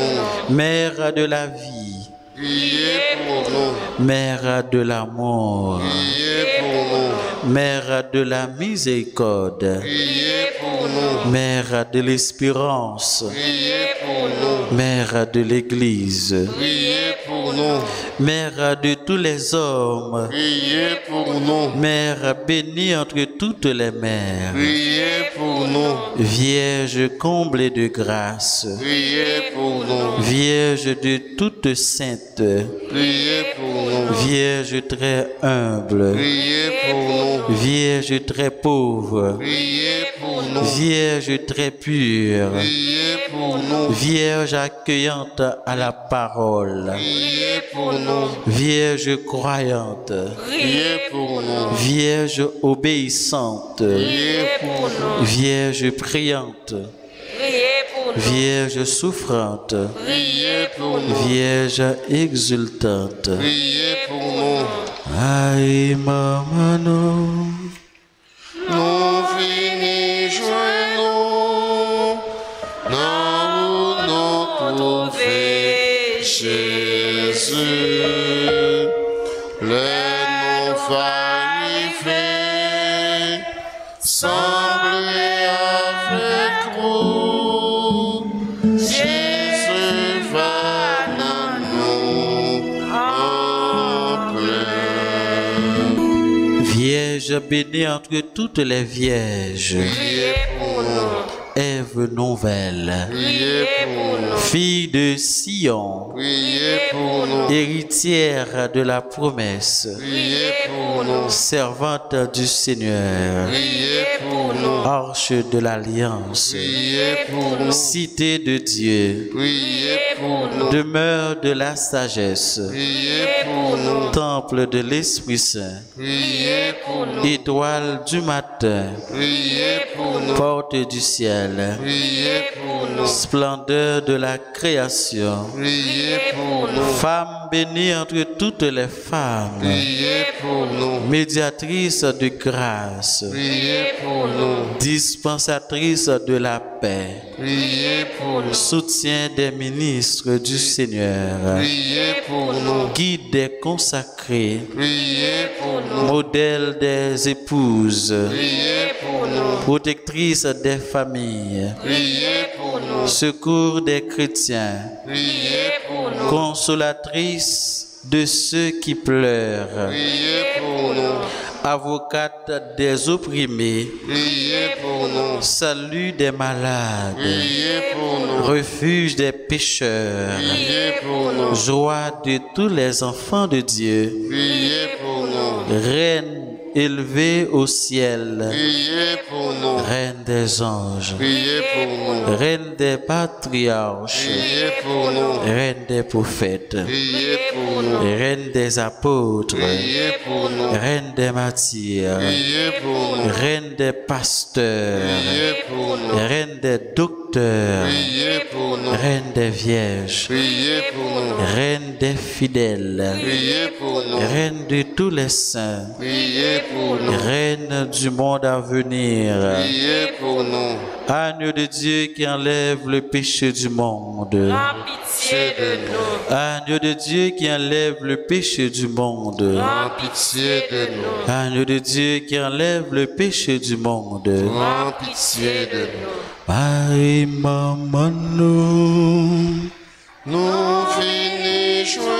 nous. Mère de la vie. Priez pour nous. Mère de l'amour. Priez pour nous. Mère de la miséricorde. Priez pour nous. Mère de l'espérance. Priez pour nous. Mère de l'Église. Priez pour nous. Mère de tous les hommes. Priez pour nous. Mère bénie entre toutes les mères. Priez pour nous. Vierge comblée de grâce. Priez pour nous. Vierge de toutes saintes. Priez pour nous. Vierge très humble. Priez pour nous. Vierge très pauvre. Priez pour nous. Vierge très pure. Priez pour nous. Vierge accueillante à la parole. Priez pour nous. Vierge croyante. Priez pour nous. Vierge obéissante. Priez pour nous. Vierge priante. Vierge souffrante. Priez pour nous. Vierge exultante. Priez pour nous. Aïe, maman, bénie entre toutes les vierges. Priez pour nous. Ève nouvelle. Priez. Fille de Sion. Priez pour nous. Héritière de la promesse. Priez pour nous. Servante du Seigneur. Priez pour nous. Arche de l'Alliance. Priez pour nous. Cité de Dieu. Priez pour nous. Demeure de la sagesse. Priez pour nous. Temple de l'Esprit Saint. Priez pour nous. Étoile du matin. Priez pour nous. Porte du ciel. Priez pour nous. Splendeur de la création. Priez pour nous. Femme bénie entre toutes les femmes. Priez pour nous. Médiatrice de grâce. Priez pour nous. Dispensatrice de la paix. Priez pour nous. Soutien des ministres du Seigneur. Priez pour nous. Guide des consacrés. Priez pour nous. Modèle des épouses. Priez pour nous. Protectrice des familles. Priez pour nous. Secours des chrétiens. Priez pour nous. Consolatrice de ceux qui pleurent. Priez pour nous. Avocate des opprimés. Priez pour nous. Salut des malades. Priez pour nous. Refuge des pécheurs. Priez pour nous. Joie de tous les enfants de Dieu. Priez pour nous. Reine élevée au ciel. Priez pour nous. Reine des anges. Priez pour nous. Reine des patriarches. Priez pour nous. Reine des prophètes. Priez pour nous. Reine des apôtres. Priez pour nous. Reine des martyrs. Priez pour nous. Reine des pasteurs. Priez pour nous. Reine des docteurs. Auteur, Priez pour nous. Reine des Vierges, Priez pour nous. Reine des fidèles, Priez pour nous. Reine de tous les saints, Priez pour nous. Reine du monde à venir, Priez pour nous. Agneau de Dieu qui enlève le péché du monde. Pitié de nous. Agneau de Dieu qui enlève le péché du monde. Pitié de nous. Agneau de Dieu qui enlève le péché du monde. Prends pitié de nous. Marie, maman, nous. Nous finissons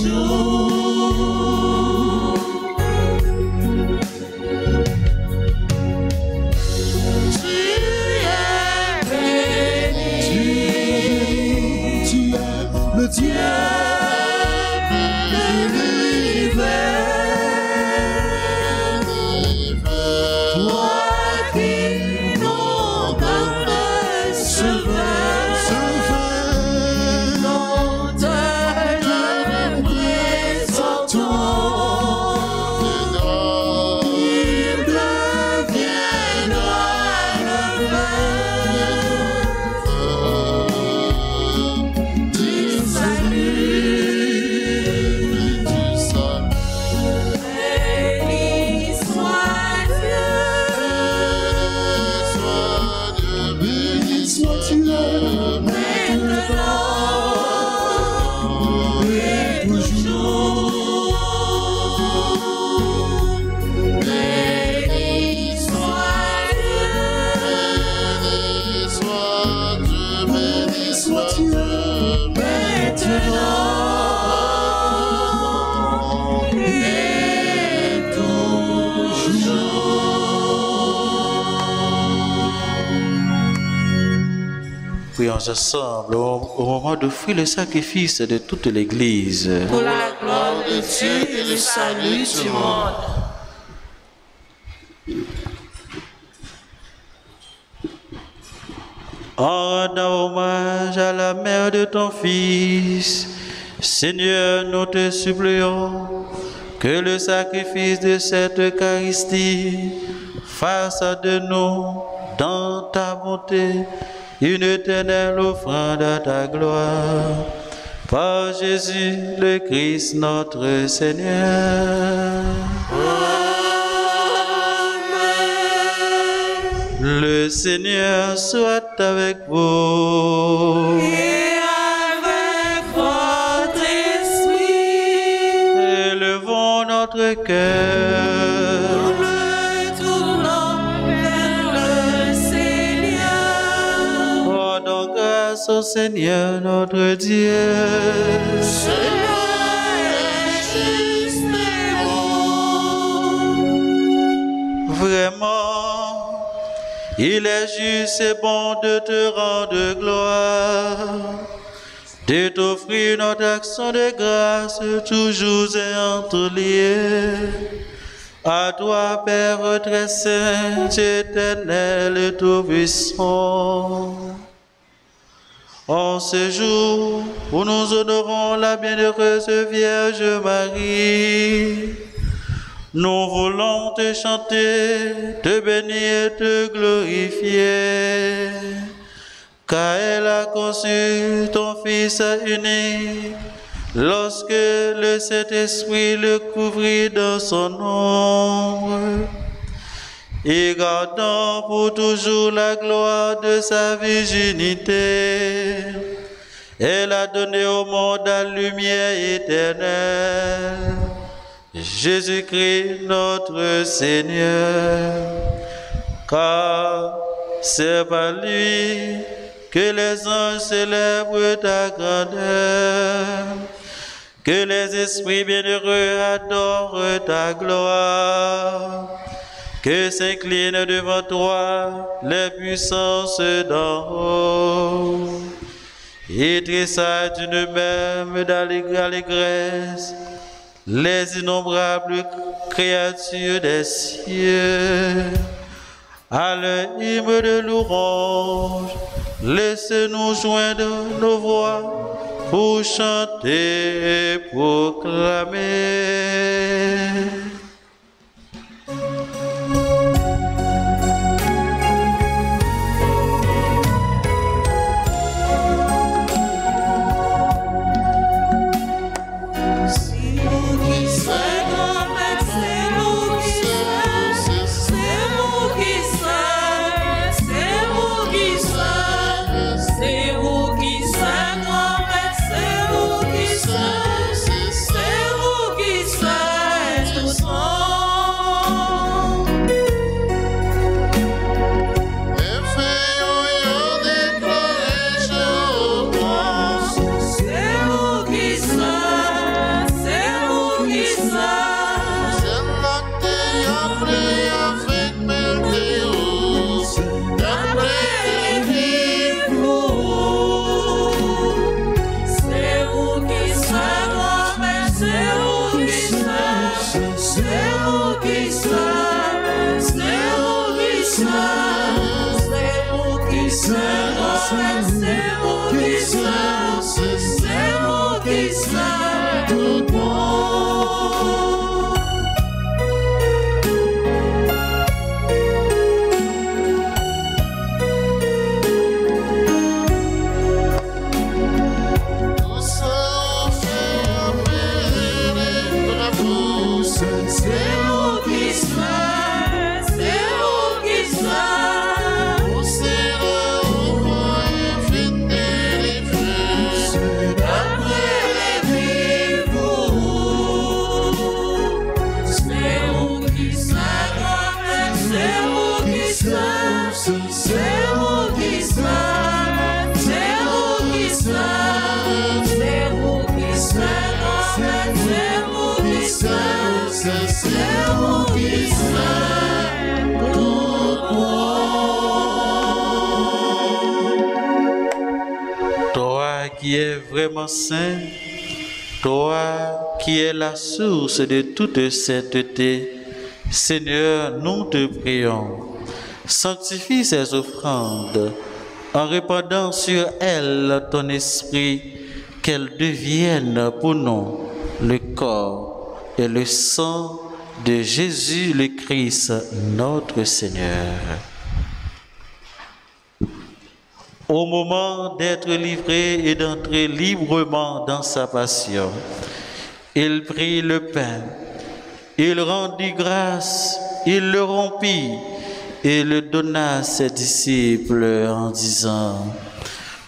Prions ensemble au, au moment d'offrir le sacrifice de toute l'Église. Pour la gloire de Dieu et le salut du monde. En rendant hommage à la mère de ton Fils, Seigneur, nous te supplions que le sacrifice de cette Eucharistie fasse de nous, dans ta bonté, une éternelle offrande à ta gloire. Par Jésus le Christ notre Seigneur. Le Seigneur soit avec vous. Seigneur notre Dieu. Vraiment, il est juste et bon de te rendre gloire, de t'offrir notre action de grâce toujours et entreliée. À toi, Père très saint, éternel et tout-puissant. En ce jour où nous honorons la bienheureuse Vierge Marie, nous voulons te chanter, te bénir et te glorifier, car elle a conçu ton Fils unique, lorsque le Saint-Esprit le couvrit dans son ombre et gardant pour toujours la gloire de sa virginité. Elle a donné au monde la lumière éternelle. Jésus-Christ notre Seigneur. Car c'est par lui que les anges célèbrent ta grandeur, que les esprits bienheureux adorent ta gloire que s'inclinent devant toi les puissances d'en haut. Et tressaillent d'une même d'allégresse les innombrables créatures des cieux. À leur hymne de louange, laissez-nous joindre nos voix pour chanter et proclamer. Saint, toi qui es la source de toute sainteté, Seigneur, nous te prions. Sanctifie ces offrandes en répandant sur elles ton esprit qu'elles deviennent pour nous le corps et le sang de Jésus le Christ, notre Seigneur. Au moment d'être livré et d'entrer librement dans sa passion, il prit le pain, il rendit grâce, il le rompit et le donna à ses disciples en disant,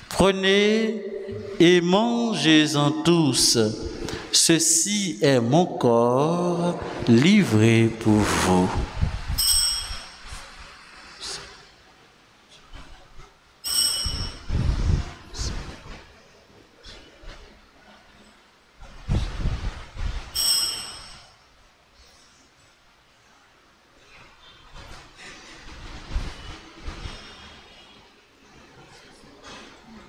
Prenez et mangez-en tous, ceci est mon corps livré pour vous.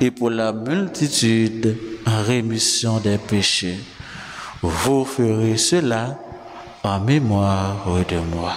et pour la multitude en rémission des péchés. Vous ferez cela en mémoire de moi.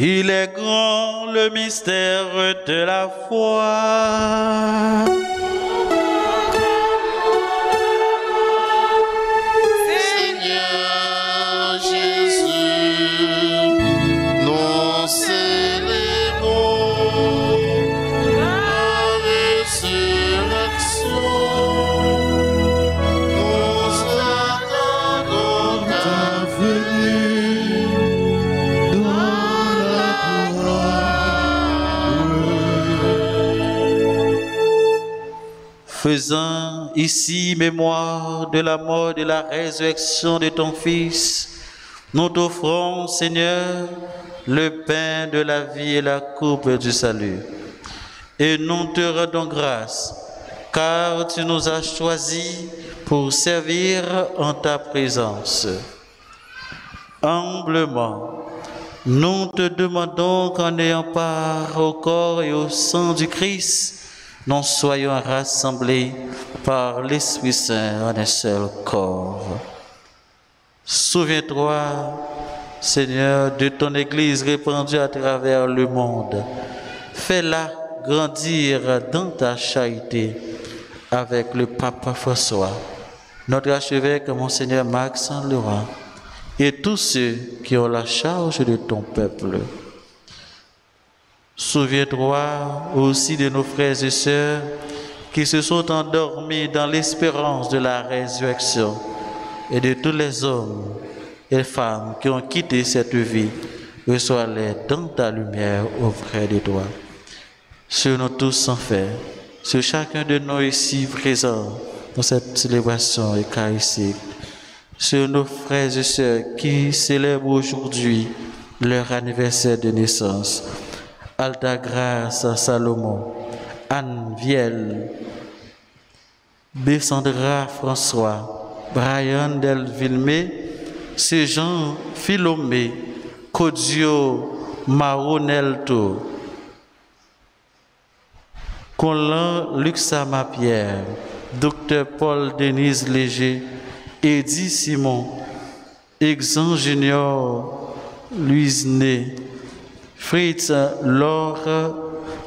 Il est grand le mystère de la foi. Faisant ici mémoire de la mort et de la résurrection de ton Fils, nous t'offrons, Seigneur, le pain de la vie et la coupe du salut. Et nous te rendons grâce, car tu nous as choisis pour servir en ta présence. Humblement, nous te demandons qu'en ayant part au corps et au sang du Christ, nous soyons rassemblés par l'Esprit Saint en un seul corps. Souviens-toi, Seigneur, de ton Église répandue à travers le monde. Fais-la grandir dans ta charité avec le Papa François, notre archevêque, Monseigneur Max Laurent, et tous ceux qui ont la charge de ton peuple. Souviens-toi aussi de nos frères et sœurs qui se sont endormis dans l'espérance de la résurrection et de tous les hommes et femmes qui ont quitté cette vie. Reçois-les dans ta lumière auprès de toi. Sur nous tous sans faire, sur chacun de nous ici présents dans cette célébration eucharistique, sur nos frères et sœurs qui célèbrent aujourd'hui leur anniversaire de naissance. Alta Grâce Salomon, Anne Viel, Bessandra François, Brian Delvillemé, Jean Philomé, Codio Maronelto, Colin Luxama Pierre, Dr Paul Denise Léger, Eddie Simon, Exan Junior, Louise Né, Fritz Laure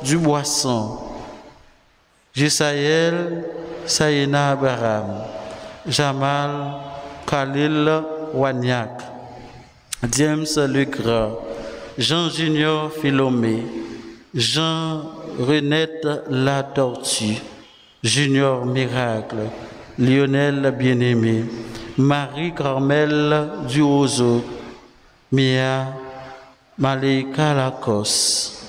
Duboisson, Jisaël Saïna Abraham, Jamal Khalil Wagnac, James Legras, Jean Junior Philomé, Jean Renette La Tortue, Junior Miracle, Lionel Bien-Aimé, Marie-Carmel Duozo, Mia Malika Lacoste.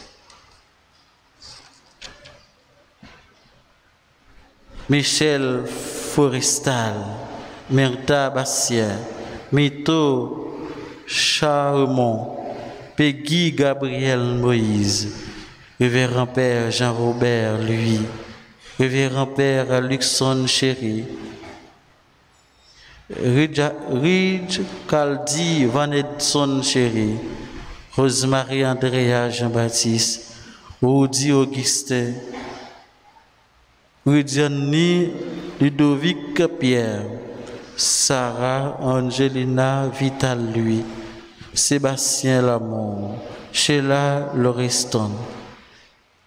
Michel Forestal, Myrta Bastien, Mito Charmont, Peggy Gabriel Moïse, Révérend Père Jean-Robert Louis, Révérend Père Luxon Chéri, Ridge Caldi Van Edson Chéri, Rosemary Andrea Jean-Baptiste, Rudy Augustin, Rudiani Ludovic Pierre, Sarah Angelina Vital Louis, Sébastien Lamour, Sheila Loriston,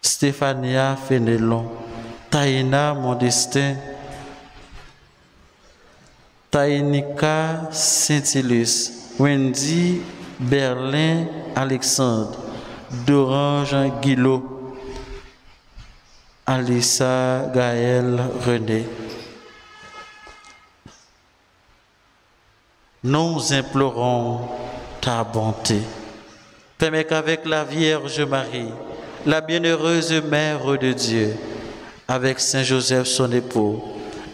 Stéphania Fénelon, Taïna Modestin, Taïnika Saint-Ilus, Wendy Berlin Alexandre, Dorange Guillot, Alissa Gaël René. Nous implorons ta bonté. Permets qu'avec la Vierge Marie, la bienheureuse Mère de Dieu, avec Saint Joseph son époux,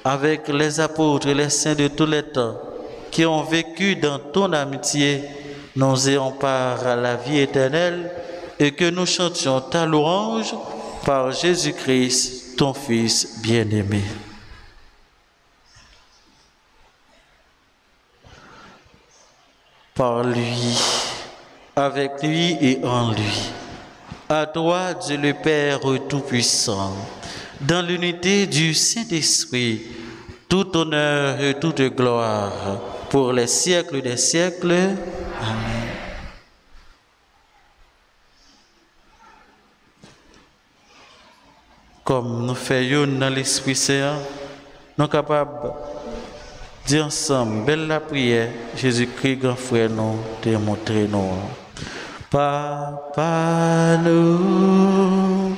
avec les apôtres et les saints de tous les temps, qui ont vécu dans ton amitié, nous ayons part à la vie éternelle et que nous chantions ta louange par Jésus-Christ, ton Fils bien-aimé. Par lui, avec lui et en lui. À toi, Dieu le Père Tout-Puissant, dans l'unité du Saint-Esprit, tout honneur et toute gloire pour les siècles des siècles. Amen. Comme nous faisons dans l'Esprit Saint, nous sommes capables de dire ensemble, belle la prière, Jésus-Christ, grand frère, nous démontrer nous. Papa nous.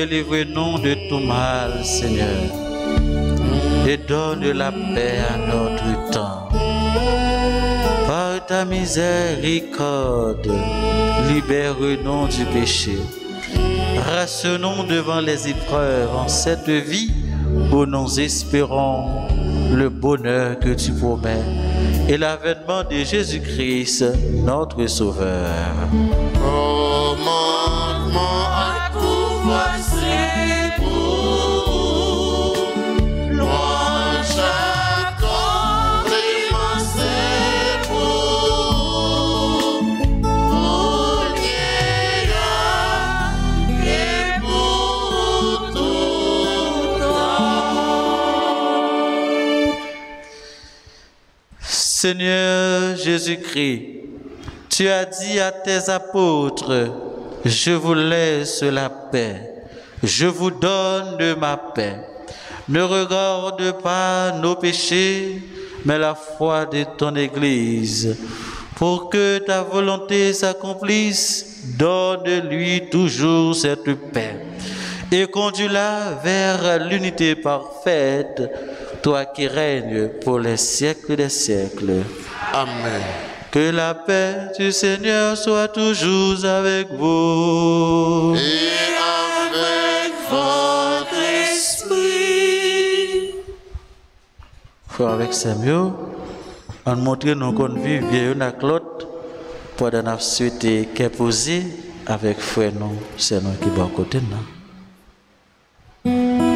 Délivre-nous de tout mal, Seigneur, et donne la paix à notre temps. Par ta miséricorde, libère-nous du péché. Rassure-nous devant les épreuves en cette vie où nous espérons le bonheur que tu promets et l'avènement de Jésus-Christ, notre Sauveur. Seigneur Jésus-Christ, tu as dit à tes apôtres, je vous laisse la paix, je vous donne ma paix. Ne regarde pas nos péchés, mais la foi de ton Église, pour que ta volonté s'accomplisse donne-lui toujours cette paix. Et conduis-la vers l'unité parfaite, toi qui règnes pour les siècles des siècles. Amen. Que la paix du Seigneur soit toujours avec vous. Et avec votre esprit. Frère avec Samuel, on montre qu'on vit bien une avec l'autre pendant la suite qui est posée avec frère nous, c'est nous qui va à côté nous.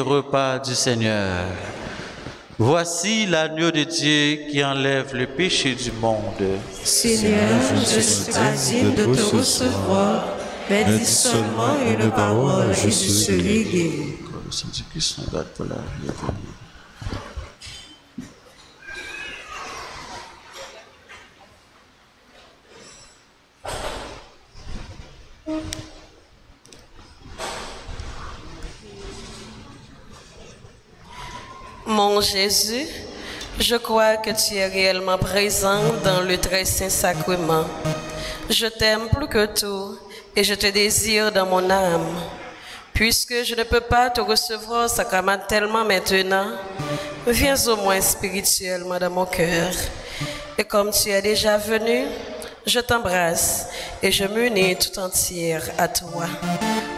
Repas du Seigneur. Voici l'agneau de Dieu qui enlève le péché du monde. Seigneur, je suis digne de te recevoir, mais dis seulement une parole et je serai guéri. Le Saint-Christ nous garde pour la vie éternelle. Jésus, je crois que tu es réellement présent dans le très saint sacrement. Je t'aime plus que tout et je te désire dans mon âme. Puisque je ne peux pas te recevoir sacramentellement maintenant, viens au moins spirituellement dans mon cœur. Et comme tu es déjà venu, je t'embrasse et je m'unis tout entière à toi.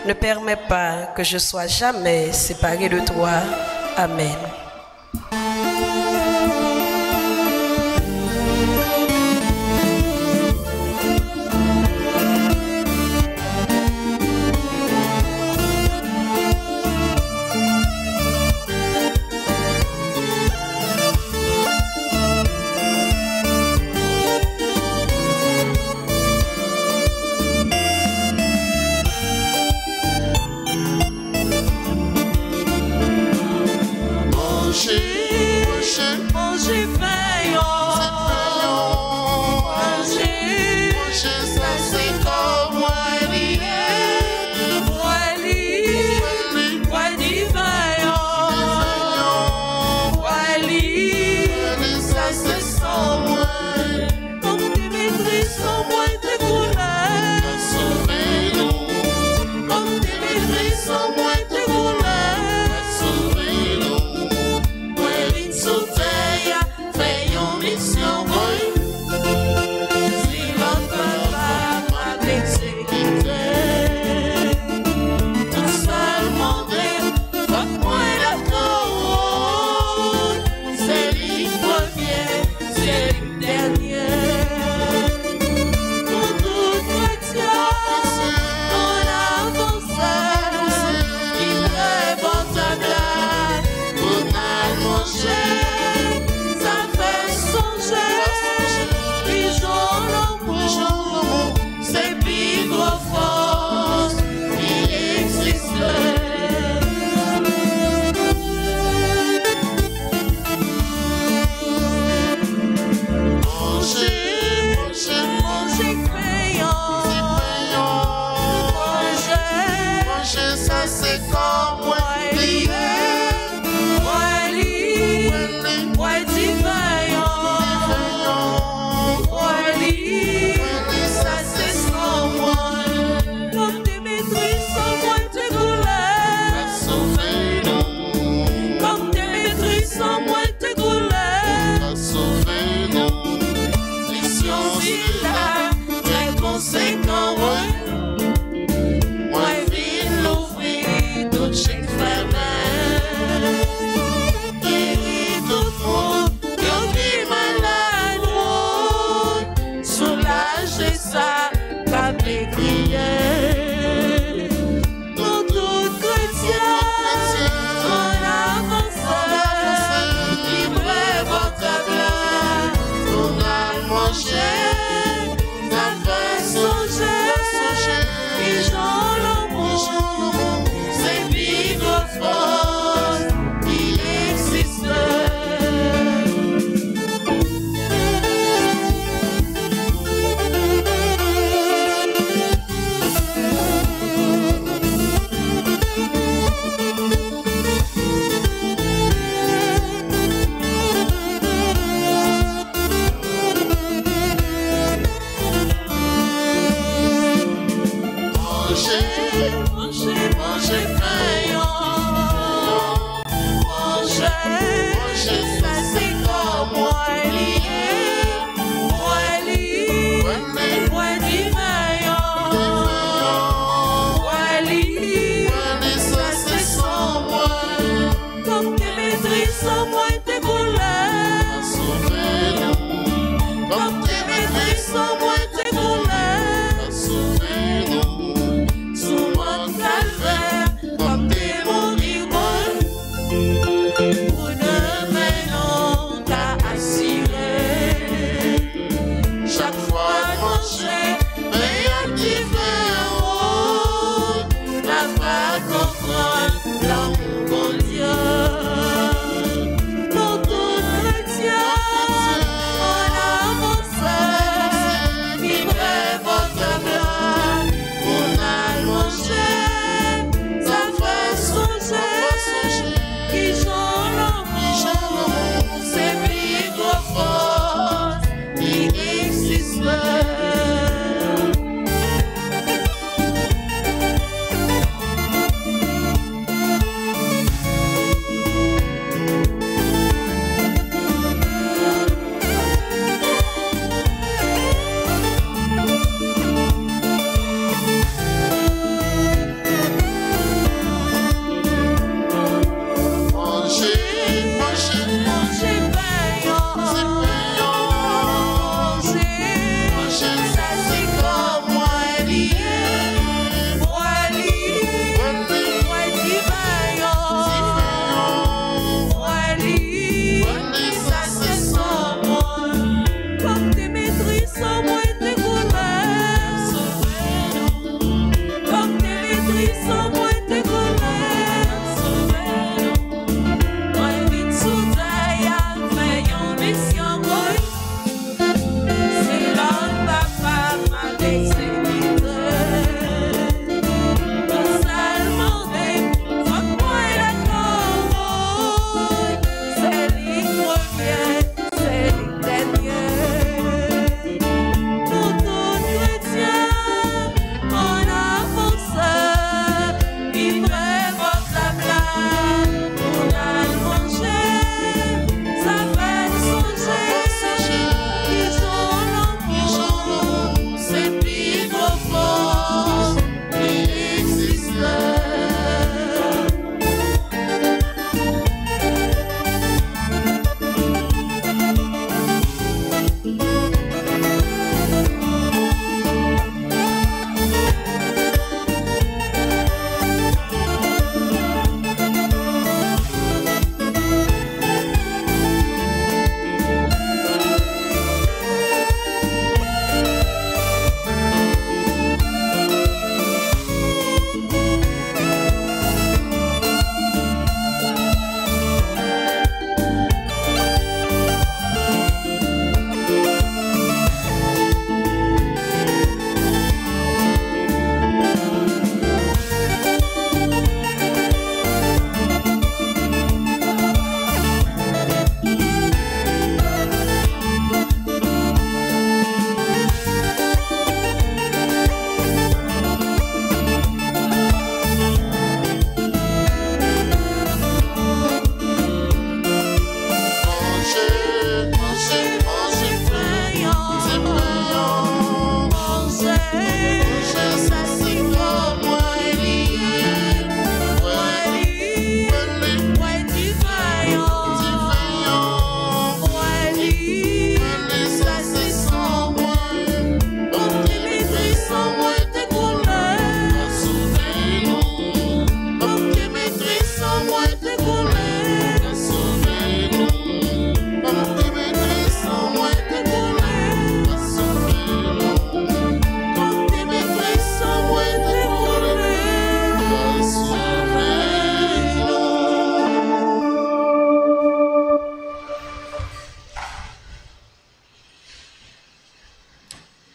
Ne permets pas que je sois jamais séparée de toi. Amen.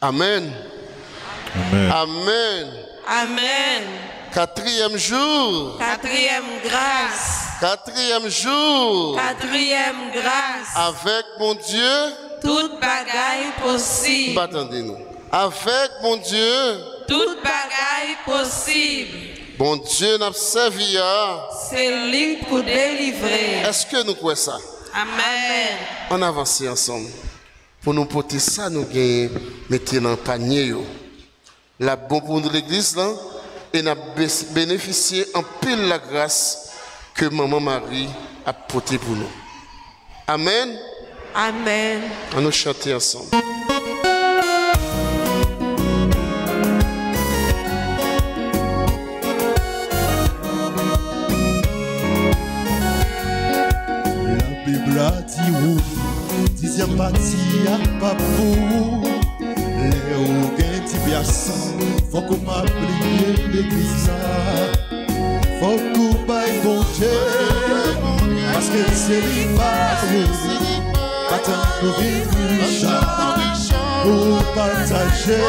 Amen. Amen. Amen. Quatrième jour. Quatrième grâce. Quatrième jour. Quatrième grâce. Avec mon Dieu. Toute bagaille possible. Attendez-nous. Avec mon Dieu. Toute bagaille possible. Bon Dieu n'a servi. C'est lui pour délivrer. Est-ce que nous croyons ça? Amen. On avance ensemble pour nous porter ça, nous gagnons, mettez dans le panier. La bon pour nous l'église, là, et nous bénéficié en pile la grâce que maman Marie a portée pour nous. Amen. Amen. On nous chanter ensemble. La Bible a dit partie à pas pour. Les ou gen ti biasan, faut qu'on m'a plié l'église là. Faut qu'on baille bon Dieu, parce que c'est lui pas Attends, nous vivons Richard, pour partager.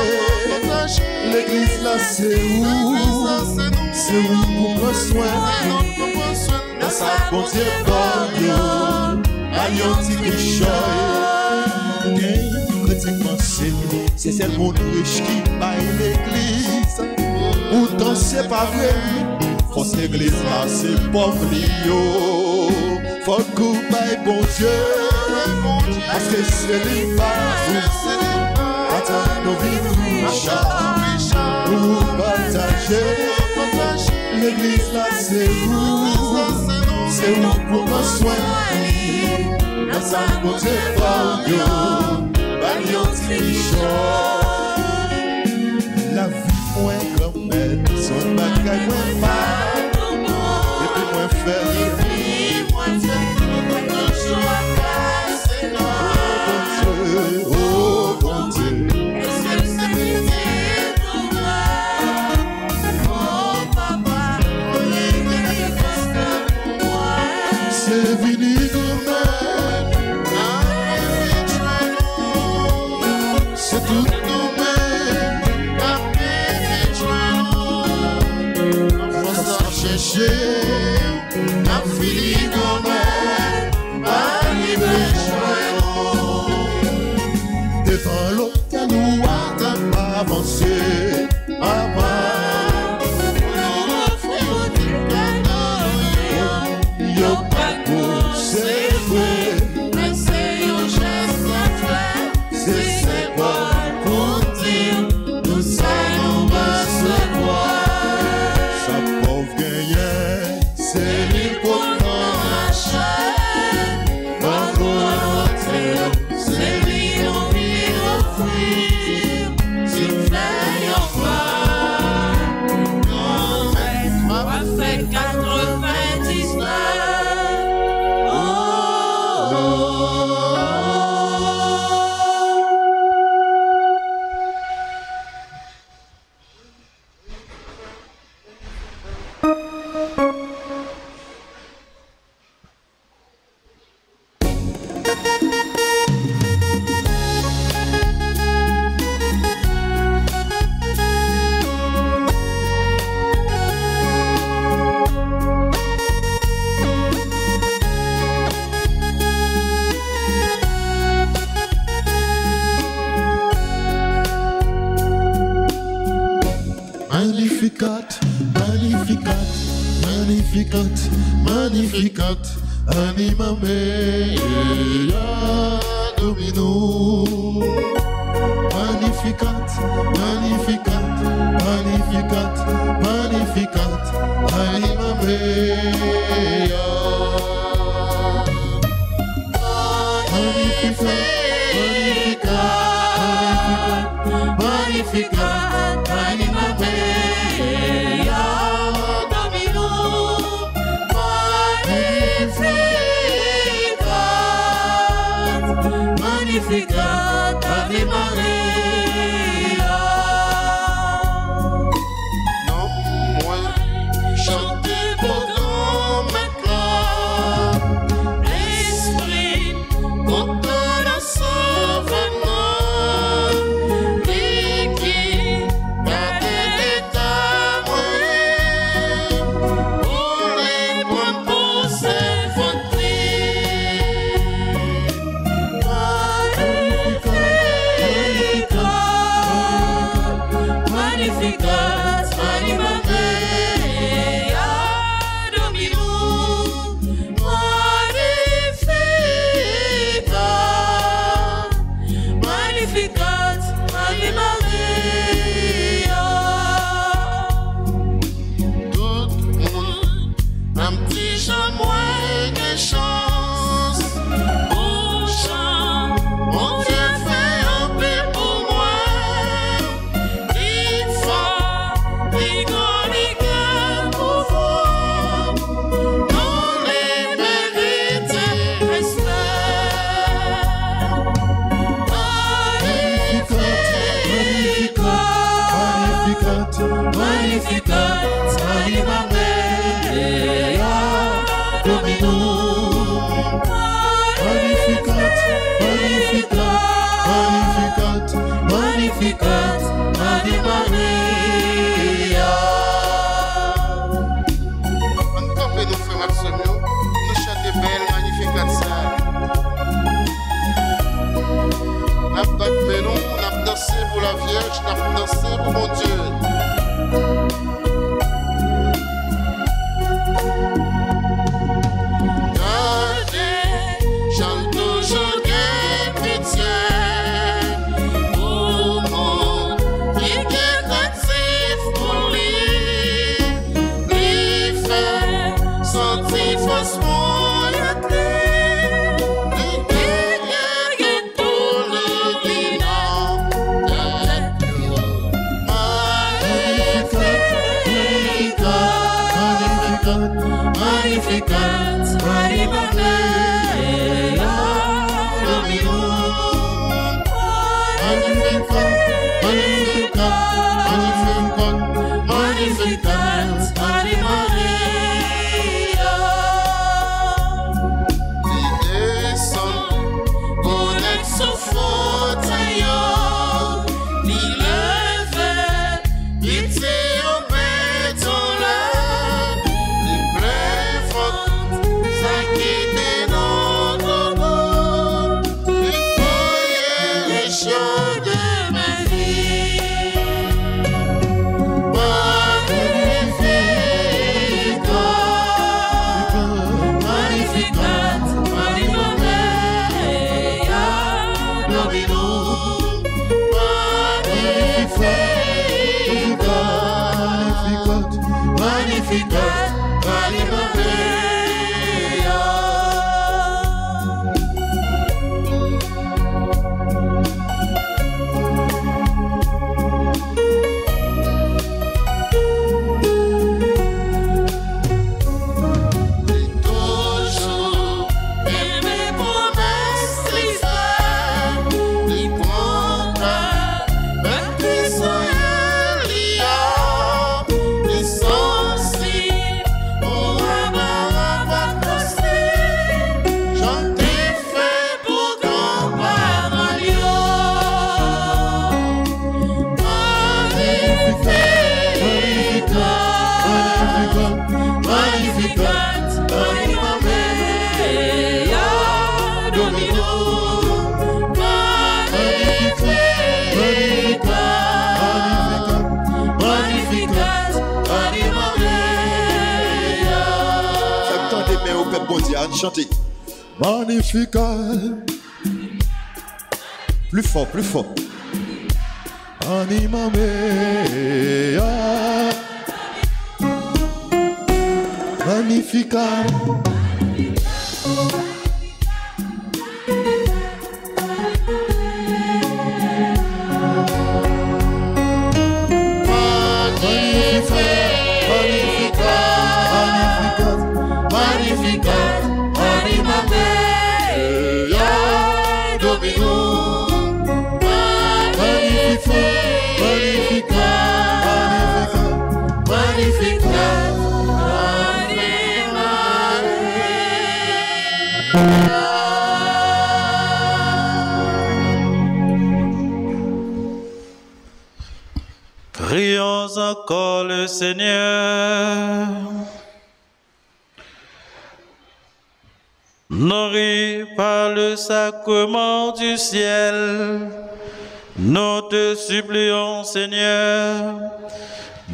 L'église là c'est où? C'est où pour prendre soin? Dans sa bonté pour nous, Ayon ti kishoy Gen chrétien pensé C'est celle mon riche qui baille l'église Pourtant c'est pas vrai Force l'église là c'est pauvre li yo Faut qu'on baille bon nos vies riches Pour partager L'église là c'est où C'est où pour prendre Nasa kote fanyon Banyon trichon. La vi mwen klomet Son bagay mwen fay la Vierge, n'a pas dansé pour mon Dieu. Plus fort.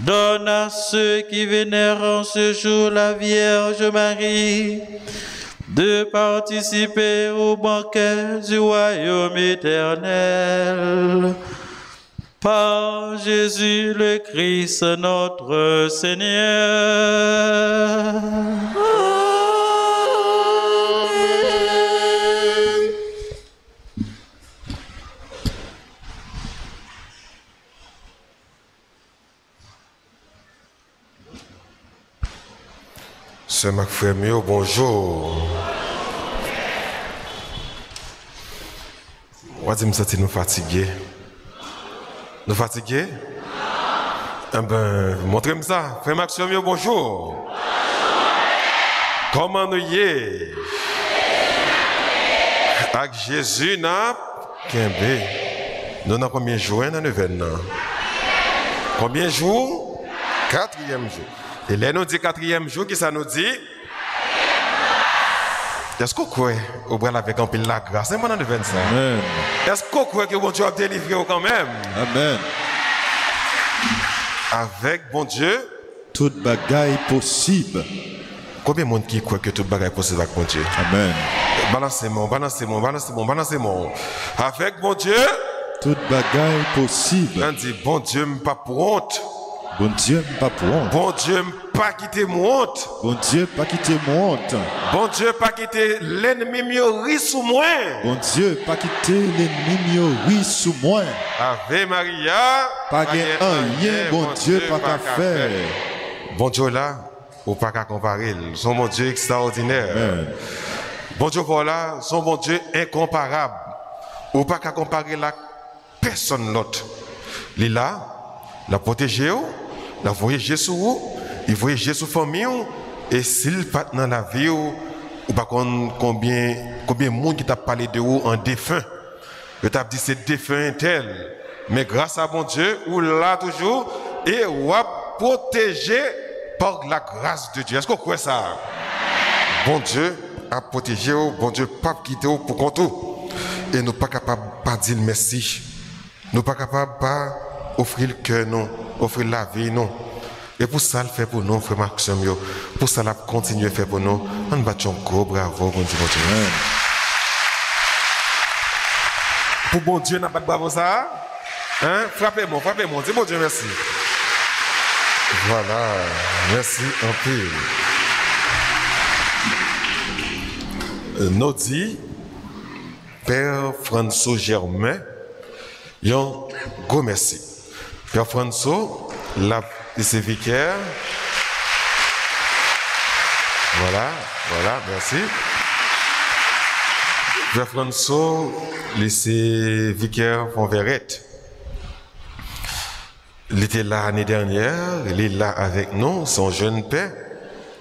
Donne à ceux qui vénèrent en ce jour la Vierge Marie de participer au banquet du royaume éternel. Par Jésus le Christ notre Seigneur. Sœur Macfremio, bonjour. On dit me sentir nous fatigués. Nous fatigués? Eh ben, montrez-moi ça. Frère Maximio, bonjour. Comment nous y est? Avec Jésus, n'a. Nous avons combien de jours dans le Combien de jours? Quatrième jour. Et là, nous dit quatrième jour, qui ça nous dit? Est-ce qu'on croit au bras avec un peu la grâce? C'est pendant le 25. Amen. Est-ce qu'on croit que bon Dieu a délivré quand même? Amen. Avec bon Dieu? Toute bagaille possible. Combien de monde qui croit que tout bagage est possible avec bon Dieu? Amen. Balancez-moi, balancez-moi, balancez-moi, balancez-moi. Avec mon Dieu, Toute bagaille possible. on dit bon Dieu, me pas pour honte. Bon Dieu, pas pour honte. Bon Dieu, pas quitter mon honte. Bon Dieu, pas quitter mon honte. Bon Dieu, pas quitter l'ennemi mieux rit sous moi. Bon Dieu, pas quitter l'ennemi mieux, oui, sous moi. Ave Maria. Pas gain un rien, bon Dieu, pas qu'à faire. Bon Dieu là, ou pas qu'à comparer. Son bon Dieu extraordinaire. Bon Dieu voilà, son bon Dieu incomparable. Ou pas qu'à comparer la personne l'autre. Il est là, la protéger, la voyager sur vous, il voyager sur famille, et s'il pas dans la vie, ou ou pas combien combien de monde qui t'a parlé de vous en défunt? Je t'a dit c'est défunt tel. Mais grâce à bon Dieu, ou là toujours, et ou protégé par la grâce de Dieu. Est-ce qu'on croit ça? Bon Dieu a protégé, bon Dieu pas quitté pour compte. Et nous pas capables de dire merci. Nous pas capables de offrir le cœur, non, offrir la vie, non. Et pour ça, le fait pour nous, frère Maxime, pour ça, la continue à faire pour nous. On bat un gros bravo, bon Dieu, bon Dieu. Pour bon Dieu, n'a pas de bravo ça? Hein? Frappez-moi, frappez-moi, dis bon Dieu merci. Voilà, merci un peu. Dit, Père François Germain, un gros merci. Père François, la lycée vicaire. Voilà, voilà, merci. Père François, lycée vicaire Fonverette. Il était là l'année dernière, il est là avec nous, son jeune père.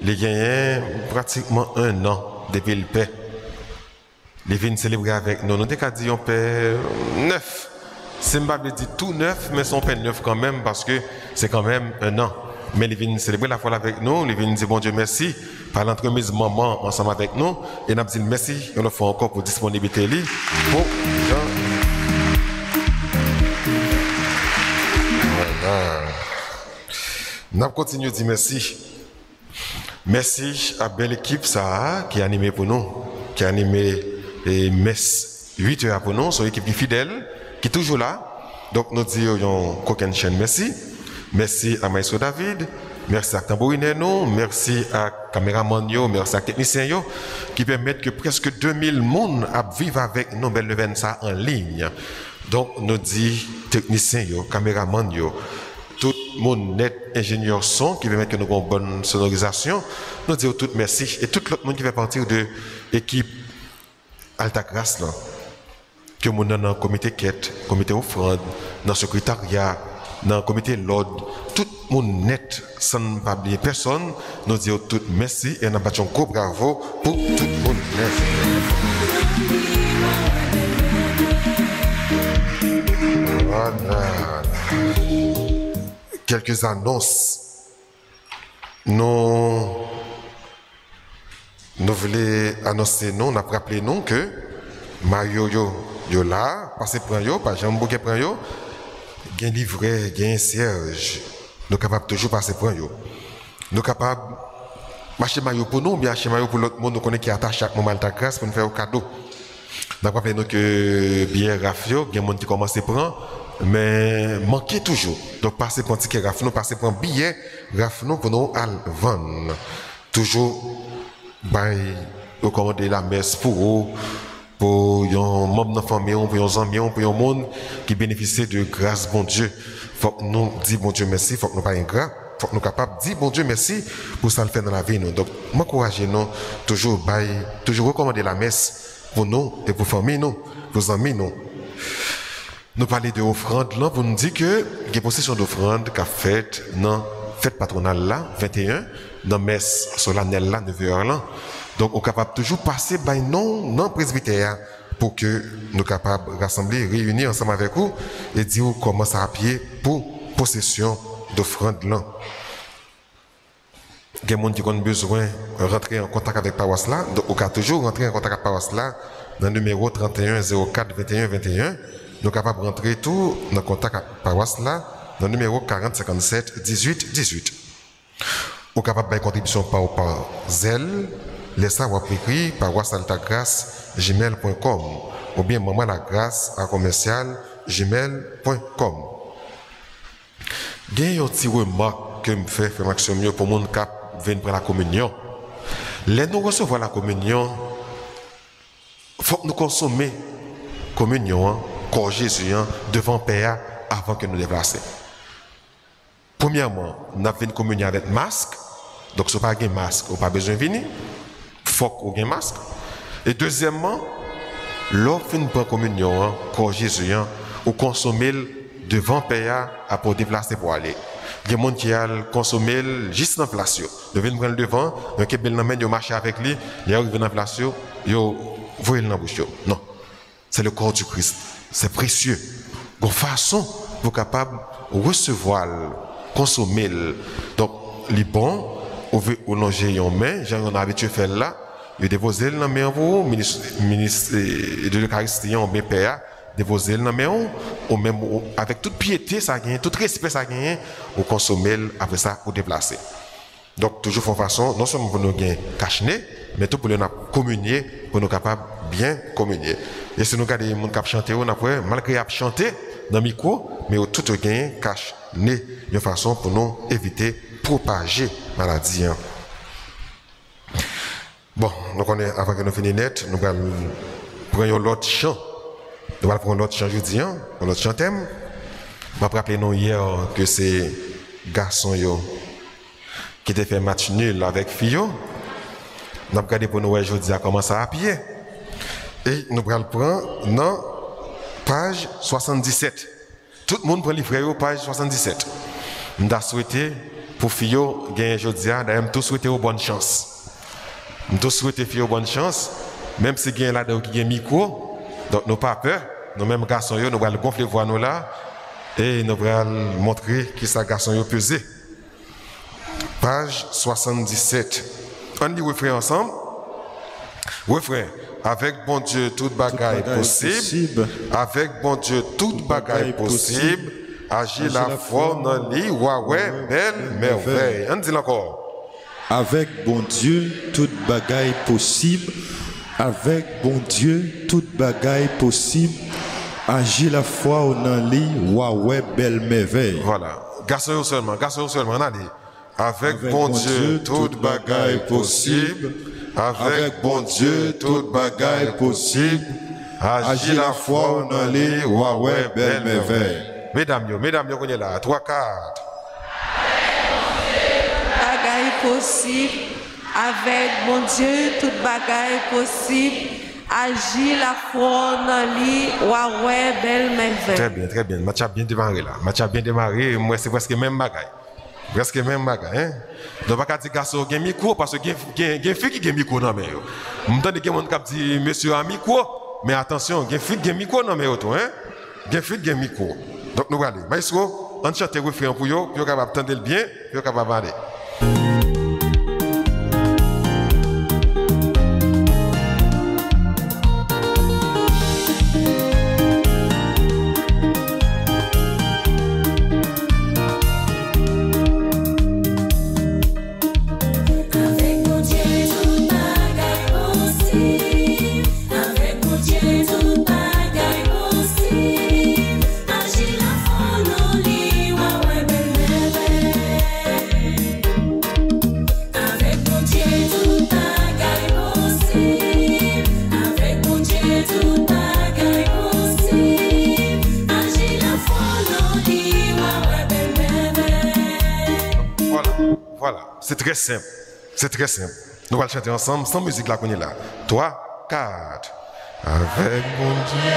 Il a gagné pratiquement un an depuis le père. Il vient célébrer avec nous. Nous avons dit un père neuf. Pas dit tout neuf, mais son père neuf quand même, parce que c'est quand même un an. Mais il vient célébrer la fois avec nous, il vient dire bon Dieu merci, par l'entremise maman ensemble avec nous, et nous dit merci, on le fait encore pour disponibilité. li, Pour Jean- Nous continuons à dire merci. Merci à belle équipe ça qui a animé pour nous, qui a animé les messes 8 heures pour nous, une équipe qui est fidèle, qui est toujours là. Donc nous disons coquin chaîne merci. Merci à Maestro David, merci à Tambourine merci à caméraman merci à technicien qui permettent que presque 2000 personnes vivent avec nous belle ça en ligne. Donc nous disons technicien caméraman tout le monde net ingénieur son qui permet que nous avons une bonne sonorisation. Nous disons tout merci. Et tout l'autre monde qui fait partie de l'équipe Alta là. Que nous dans le comité quête, comité offrande, dans le secrétariat, dans le comité l'ordre, tout le monde net, sans pas oublier personne, nous disons tout merci et nous battons un bravo pour tout le monde net. Voilà quelques annonces. Nous, nous voulons annoncer, nous, a rappelé nous que Mario yo, là, passez pour yo, pas Jean Bouquet pour yo, gain livret, gain Serge. Nous capables toujours passer pour yo. Nous capables marcher pour nous, bien maillot pour l'autre monde, nous connaissons qui attache chaque moment ta grâce pour nous faire un cadeau. Nous avons que bien Rafio, des gens qui commencent à mais manquez toujours. Donc, passez pour un ticket Rafno, passez pour un billet Rafno pour nous à. Toujours, bah, recommander la messe pour vous, pour un membre de la famille, pour un ami, pour un monde qui bénéficie de grâce, bon Dieu. Faut que nous disions bon Dieu merci, faut que nous pas ingrat. Faut que nous capables de dire bon Dieu merci pour ça le faire dans la vie. Nous. Donc, m'encourager nous, toujours, bah, toujours recommander la messe pour nous et pour famille nous, pour amis nous. Nous parler de offrande là pour nous dire que il y a possession d'offrande qu'a fait dans fête patronale là 21 dans messe solennelle là 9h là. Donc on est capable toujours passer by non non presbytère pour que nous capables rassembler, réunir ensemble avec vous et dire comment ça a pied pour possession d'offrande là. Il y a des gens qui ont besoin de rentrer en contact avec paroisse là, donc on peut toujours rentrer en contact avec paroisse là dans le numéro 31 04 21 21. Nous sommes capables de rentrer tout dans contact avec paroisse là dans le numéro 40 57 18 18. Ou capable de contribution par, par zèle, laissez avoir écrit paroisse ou bien maman la grâce à commercial gmail.com. Il un petit remarque que me fait faire Maxime pour mon cap vient prendre la communion. Les nous recevons la communion, faut que nous consommer communion, hein, corps Jésus hein, devant Père avant que nous déplacer. Premièrement, nous avons une communion avec masque. Donc, si vous n'avez pas de masque, vous n'avez pas besoin de venir. Faut ayez un masque. Et deuxièmement, l'offre une bonne communion, hein, corps Jésus, hein, ou consommer devant Père pour déplacer pour aller. Il y a des qui ont consommé juste dans la place. Ils prendre devant, ils ont ils marchent avec lui, ils arrivent dans la place, ils voient dans la bouche. Non. C'est le corps du Christ. C'est précieux. De façon, êtes capable de recevoir, consommer. Donc, les bons, vous longer en main, j'ai on a habitué à faire là, vous déposez la main vous, ministre, ministre de l'Eucharistie, en bien père, déposez la main ou même avec toute piété, ça gagne, tout respect, ça gagne, vous consommez après ça, vous déplacer. Donc, toujours de façon, non seulement pour nous gagner cache mais tout pour nous communier, pour nous capables bien communier. Et si nous regardons les gens qui chantent, on a malgré qu'ils chanté dans le micro, mais tout gain cache nez de façon pour nous éviter propager maladie. Bon, on est, avant que nous finissions net, nous prendre l'autre chant. Nous allons prendre l'autre chant jeudi, hein, l'autre chant thème. Je me rappelle nous hier que c'est garçon yo qui était fait match nul avec Fio. Nous avons regardé pour nous aujourd'hui à comment ça a pied. Et nous allons prendre dans page 77. Tout le monde prend le au page 77. Nous avons souhaité pour Fio gagner aujourd'hui, nous souhaité bonne chance. Nous souhaitons Fio bonne chance, même si gagne là qui gagne micro, donc nous pas peur. Nous mêmes garçons nous allons gonfler voix nous là et nous allons montrer qui ça garçon yo pesé. Page 77. On dit refrain ensemble. Refrain. Avec bon Dieu, toute bagaille bagaille possible. possible. Avec bon Dieu, toute bagaille bagaille possible. Agir la la foi foi dans ouais, ouais, belle merveille. On dit encore. Avec bon Dieu, toute bagaille possible. Avec bon Dieu, toute bagaille possible. Agir la foi au nan li, wa ouais, belle merveille. Voilà. Garçon seulement, garçon seulement. Avec, Avec bon Dieu, Dieu, toute bagaille possible. Avec, bon Dieu, toute bagaille possible. Agir la foi ouais, ouais, ouais, belle merveille. Mesdames, mesdames, est là. Trois, quatre. Possible, avec mon Dieu, toute bagaille possible, agir la foi dans lui, ouais, belle Très merveille. bien, très bien. Match a bien démarré là. Match a bien démarré. Moi, c'est presque même bagaille. Presque même bagaille. Hein? Donc, pas dire garçon, il y micro parce que il y a fille qui a micro dans mais yo. M'entend que mon cap dit monsieur micro, mais attention, il y a fille qui a micro dans mais tout, hein? Il y a fille qui a micro. Donc, nous allons. Maestro, on chante le refrain pour yo, yo capable entendre le bien, yo capable parler. C'est très simple. C'est très simple. Nous allons chanter ensemble, sans musique là qu'on est là. Trois, quatre. Avec mon Dieu.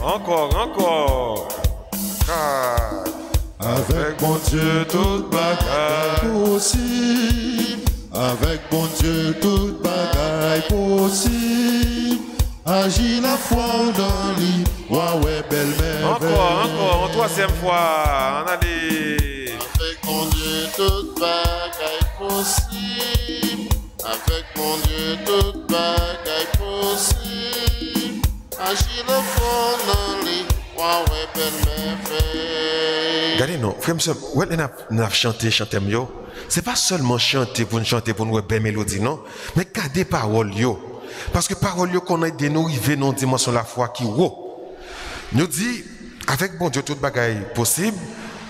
Encore, encore. Avec mon Dieu, toute bagaille possible. Avec mon Dieu, toute bagaille possible. Agis la foi dans lui. Ouais, ouais, belle merveille. Encore, encore, en troisième fois. On a des. Avec mon Dieu, toute bagaille possible. Avec mon Dieu, toute bagaille possible. Agis le fond dans les Regardez, non, frère, monsieur, nous avons- chanté, chanté, yo. C'est pas seulement chanter pour nous chanter, pour nous belle mélodie, non. Mais garder parole, yo. Parce que parole, yo, qu'on a aidé nous arriver dans dimension la foi qui, wow. Nous dit, avec bon Dieu, toute bagaille possible,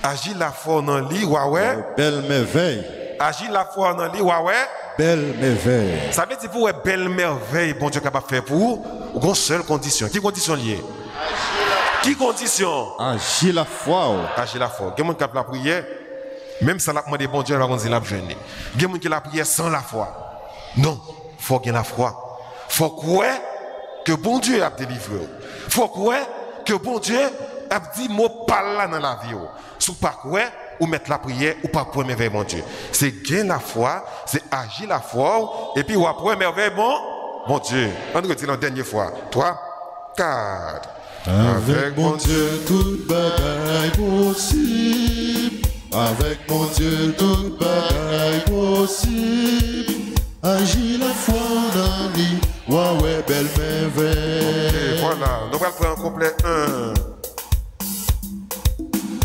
agir la foi dans le lit, ouais. Belle merveille. Agir la foi dans le lit, ouais. Belle merveille. Ça veut dire pour une belle merveille, bon Dieu capable de faire pour vous, ou une seule condition. Qui condition liée? Qui condition? Agis la foi. oh. Agir la foi. A gens qui ont la prière, même sans la demander bon Dieu, il va jeûner. A gens qui ont la prière sans la foi. Non, il faut qu'il la foi. Il faut croire que bon Dieu a délivré. Il faut croire que bon Dieu a dit mot pas là dans la vie. Si vous pas croire, ou mettre la prière, ou pas pour merveille mon Dieu. C'est gagner la foi, c'est agir la foi, et puis ou après merveille bon, mon Dieu. On retire la dernière fois. Trois, quatre. Avec mon Dieu, toute bagaille possible. Avec mon Dieu, toute bagaille possible. Agis la foi. Ouais, ouais, belle merveille. voilà, nous allons prendre un complet 1.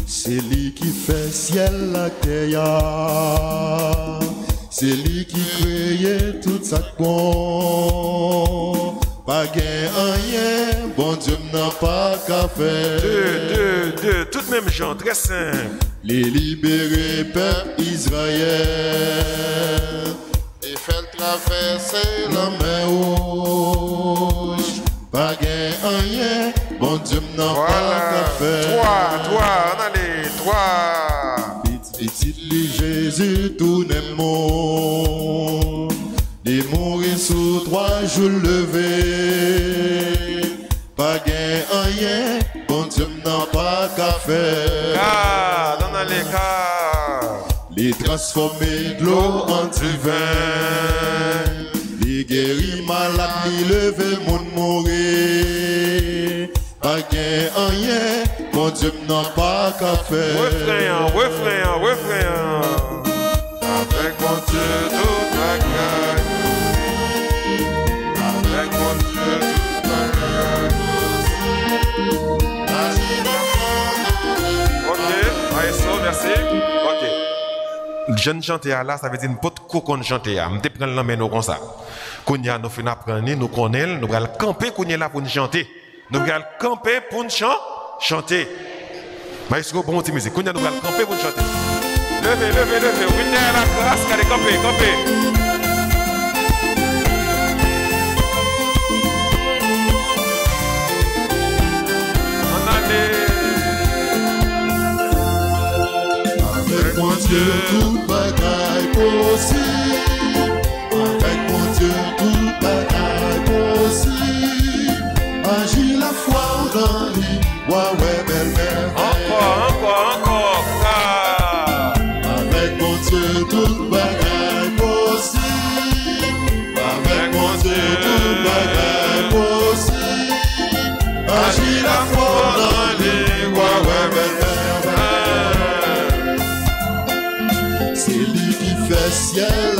C'est lui qui fait ciel la terre. C'est lui qui crée tout ça bon. Pas gain rien, bon Dieu n'a pas qu'à faire. Deux, deux, deux, toutes mêmes gens, très simple. Les libérer peuple Israël. Et fait le traverser La main rouge. Pas gain rien, bon Dieu n'a pas qu'à faire. Trois, trois, on a les trois. Petit petit li Jésus tout le monde. Mourir sous trois jours levés. Pas gain rien, bon Dieu n'a pas qu'à faire. Quatre, on a les. Les transformer de l'eau en du vin. Les guérir malades, les lever monde mourir. Pas gain rien, bon Dieu n'a pas qu'à faire. Refrain, refrain, refrain. Jeune chanter là, ça veut dire pas de qu'on chanter. Je prends l'emmène nous comme ça. Quand nous fin apprendre, nous connaissons, nous allons camper là pour nous chanter. Nous allons camper pour nous chan- chanter. Maestro, bon petit musique. Quand nous allons camper pour nous chanter. Levez, levez, levez. Derrière la classe, allez camper, camper. Avec mon Dieu, toute bagaille possible. Avec mon Dieu, toute bagaille possible. Agis la foi dans lui. Ouais, fait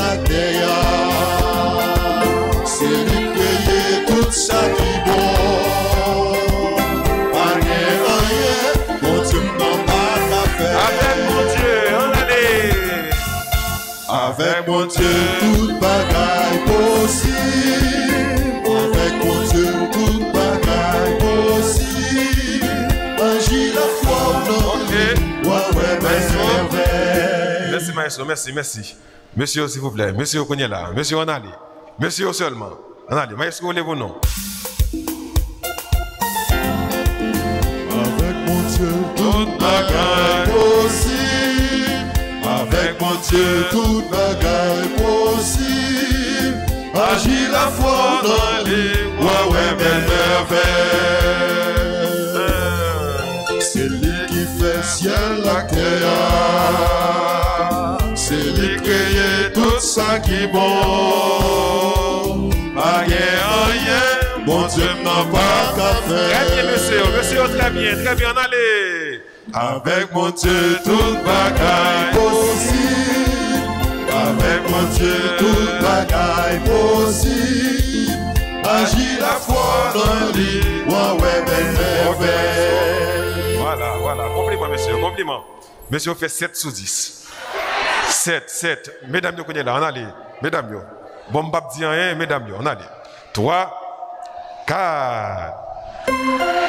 maestro, merci, merci. Monsieur, s'il vous plaît. Monsieur, est là. Monsieur, on allait. Monsieur seulement. On allait. Maestro, nous. Avec mon Dieu, toute bagaille possible. Avec mon Dieu, toute bagaille possible. Agis la foi dans lui. Ouais, ouais, belle merveille. C'est lui qui fait ciel, la terre. Tout qui est bon. Mon Dieu n'a pas qu'à Très bien, monsieur. Monsieur, très bien, très bien. Allez. Avec mon Dieu, toute bagaille possible. Avec mon Dieu, toute bagaille possible. Agis la foi dans ouais, belle merveille. Voilà, voilà. Compliment, monsieur. Compliment. Monsieur fait 7 sur 10. 7, 7. Mesdames, vous connaissez là, on allez. Mesdames, yo. Bon, m'bap dit mesdames, yo, on allez. 3, 4.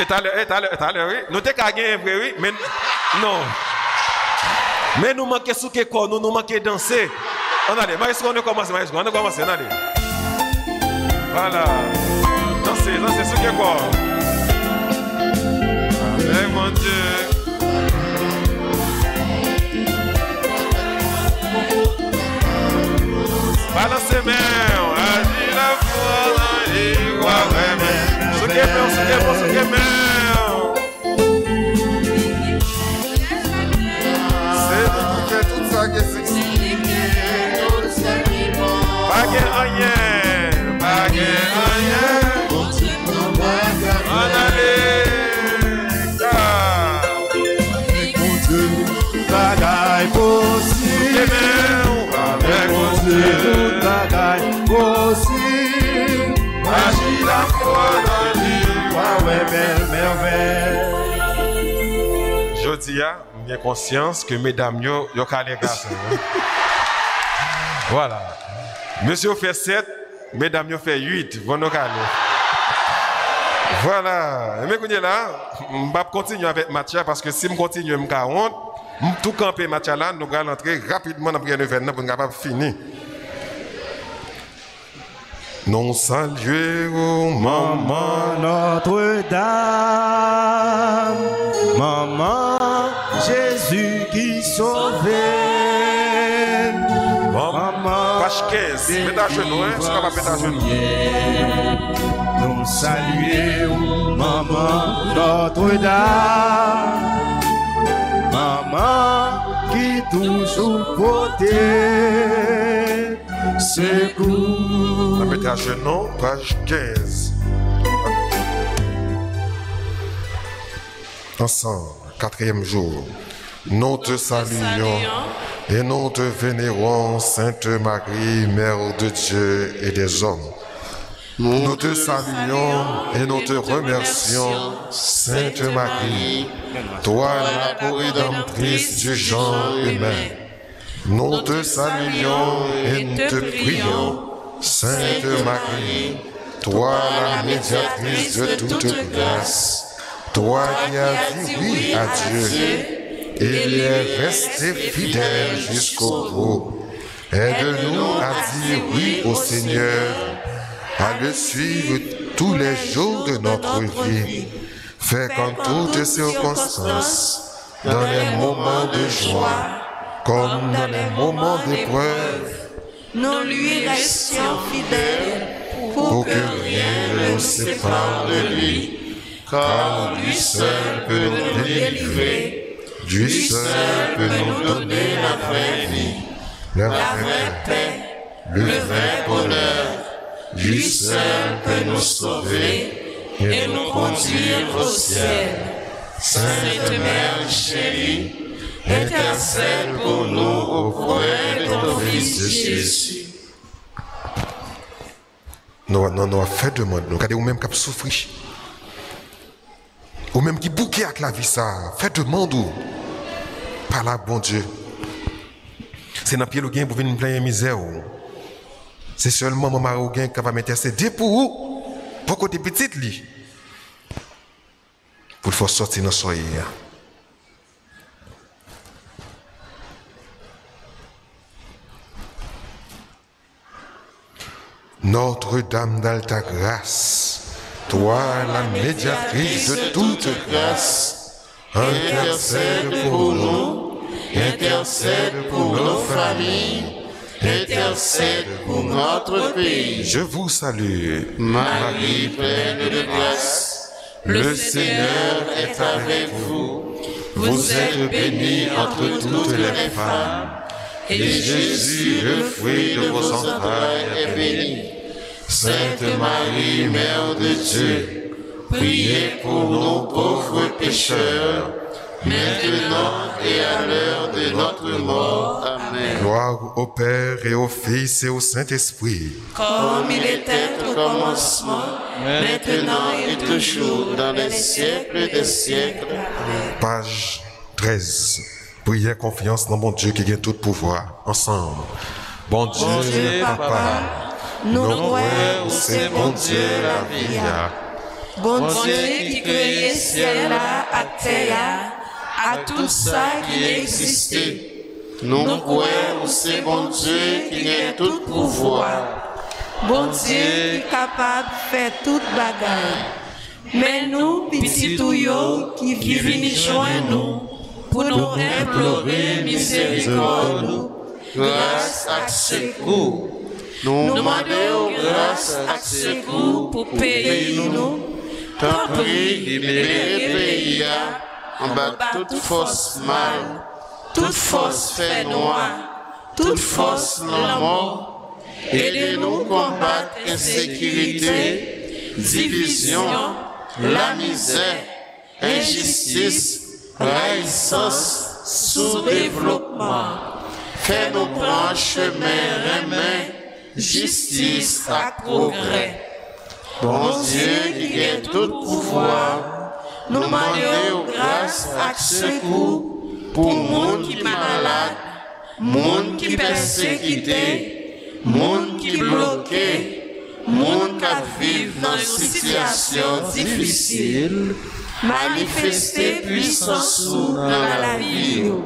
Et tout à l'heure, et tout à l'heure, oui. Nous t'es qu'à gagner, vrai, oui, mais non. Mais nous manquons sous que corps, nous nous manquons danser. On allez, maestro, on a commencé, maestro, on a commencé, on allez. Voilà. Dansez, dansez sous que corps. Avec mon Dieu. Balancez main, agis la foi dans les voies vraiment. Sous A, j'ai conscience que mesdames yo, yo hein. voilà. Monsieur fait 7, mesdames yo fait 8, vont nous caler. Voilà. Mais là, je vais continuer avec Mathia parce que si je continue, je vais tout camper Mathia là, nous allons entrer rapidement dans le prière de Vernon pour nous capable finir. Non saluer au maman. Notre-Dame, Maman Jésus qui sauvait. Maman, Page 15, mettez à genoux, hein, c'est pas mettre à genoux. nous saluons, Maman Notre-Dame, Maman qui toujours protège, secours. Mettez à genoux, page 15. Ensemble, quatrième jour. Nous te saluons et nous te vénérons, Sainte Marie, Mère de Dieu et des hommes. Nous te saluons et nous te remercions, Sainte Marie, toi la co-rédemptrice du genre humain. Nous te saluons et nous te prions, Sainte Marie, toi la médiatrice de toute grâce. Toi qui as dit oui à Dieu et il est resté fidèle jusqu'au bout. Aide-nous à dire oui au Seigneur, à le suivre tous les jours de notre vie. Fais qu'en toutes circonstances, dans les moments de joie, comme dans les moments d'épreuve, Nous lui restions fidèles pour que rien ne nous sépare de lui, car lui seul peut nous délivrer, lui seul peut nous donner la vraie vie, la vraie paix, le vrai bonheur, lui seul peut nous sauver et nous conduire au ciel. Sainte Mère chérie, intercède pour nous auprès de ton Fils Jésus. Non, non, non, faites demande. Nous, ou même qui souffrir. Ou même qui bouquet avec la vie, ça. Faites demande ou. Par là, bon Dieu. C'est dans le pied pour venir plein de misère. C'est seulement ou gain qui va m'intercéder pour vous. Pour côté petite, lui. pour le sortir dans le soleil. Notre-Dame d'Alta Grâce, toi la médiatrice de toute grâce, intercède pour nous, intercède pour nos familles, intercède pour notre pays. Je vous salue, Marie pleine de grâce, le Seigneur est avec vous. Vous êtes bénie entre toutes les femmes, et Jésus, le fruit de vos entrailles, est béni. Sainte Marie, Mère de Dieu, priez pour nos pauvres pécheurs, maintenant et à l'heure de notre mort. Amen. gloire au Père et au Fils et au Saint-Esprit. Comme il était au commencement, Maintenant et toujours, dans les siècles des siècles. Page 13. Prière confiance dans mon Dieu qui gagne tout pouvoir. Ensemble. Bon Dieu, Dieu, Papa, nous croyons, c'est bon Dieu Dieu la vie. vie. Bon Dieu qui créé ciel là, à terre, à tout ça qui existe. Nous croyons c'est bon Dieu qui a tout pouvoir. Bon Dieu qui est capable de faire toute bagarre. Mais nous, petits touillots qui vivent joindre nous, pour nous implorer miséricorde, Grâce à secours. Nous demandons grâce à secours pour payer nous, Tant pis, libérez pays en bas toute force mal, toute force fait noir, toute force la mort. Aidez-nous combattre insécurité, division, la misère, injustice, raïssance, sous-développement. Fais-nous prendre chemin remin, jistis ak progrè. Bon Diyo ki gen tout pouvoi, nou mande ou grâs ak sekou pou moun ki malade, moun ki persekite, moun ki bloke, moun ka vive nan sityasyon difisil, manifeste pwisansou nan la vi nou.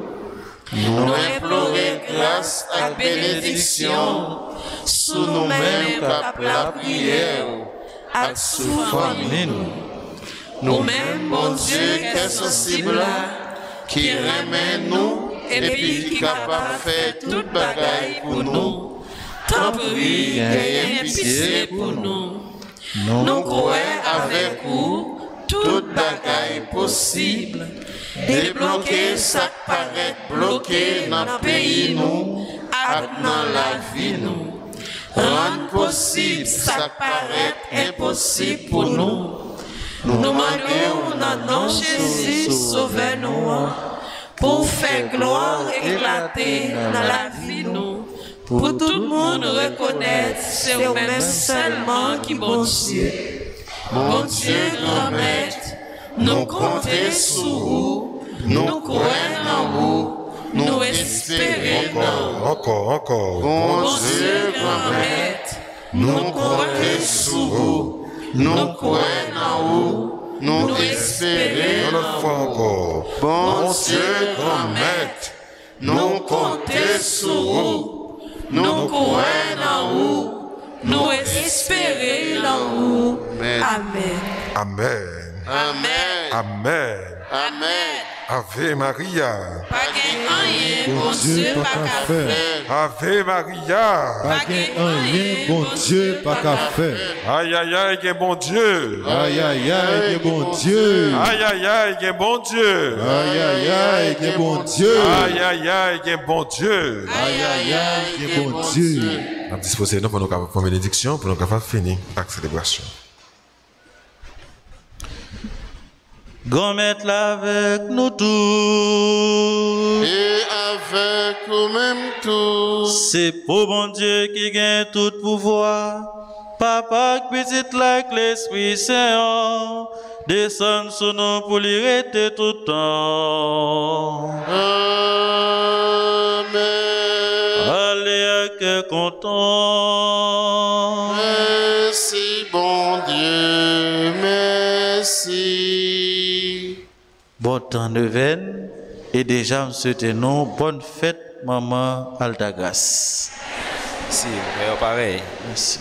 Nou implore grâs ak benediksyon, bénédiction sous nous-mêmes cap la prière à sous famille. Nous-mêmes, bon Dieu, qui est sensible, qui remet nous et puis qui est capable de faire toute bagaille pour nous. Tant pis, ayez pitié pour nous. Nous croyons avec vous toute bagaille possible. Débloquer ça paraît bloqué dans le pays nous, dans la vie nous. Rendre possible ça paraît impossible pour nous. Nous demandons dans nom Jésus, sauvez-nous pour faire gloire éclater dans la vie nous. Pour tout le monde reconnaître, c'est au même seulement qui bon Dieu. Bon Dieu, grand maître, nous comptons sur vous, nous croyons en vous, nous espérons. Encore, encore. Bon Dieu, grand maître, nous croyons sur vous, nous croyons en vous, nous espérons fois encore. Bon Dieu, grand maître, nous comptons sur vous, nous croyons en vous, nous espérons en vous. Amen. Amen. Amen. Amen. Amen. Ave Maria. Pas rien, bon Dieu, pas qu'à faire. Ave Maria. Pas rien, bon Dieu, pas qu'à faire. Aïe aïe aïe, bon Dieu. Aïe aïe aïe, bon Dieu. Aïe aïe aïe, bon Dieu. Aïe aïe aïe, bon Dieu. Aïe aïe aïe, bon Dieu. Aïe aïe aïe, que bon Dieu. On a disposé nous pour nous faire une bénédiction, pour nous faire finir la célébration. Grand-mère là avec nous tous. Et avec nous-mêmes tous, C'est pour bon Dieu qui gagne tout pouvoir. Papa, petite like l'Esprit Saint, descend sur nous pour lui rester tout le temps. Amen. Allez à cœur content. bon temps de veine et déjà, souhaitons bonne fête, maman Aldagas. Merci, pareil. Merci.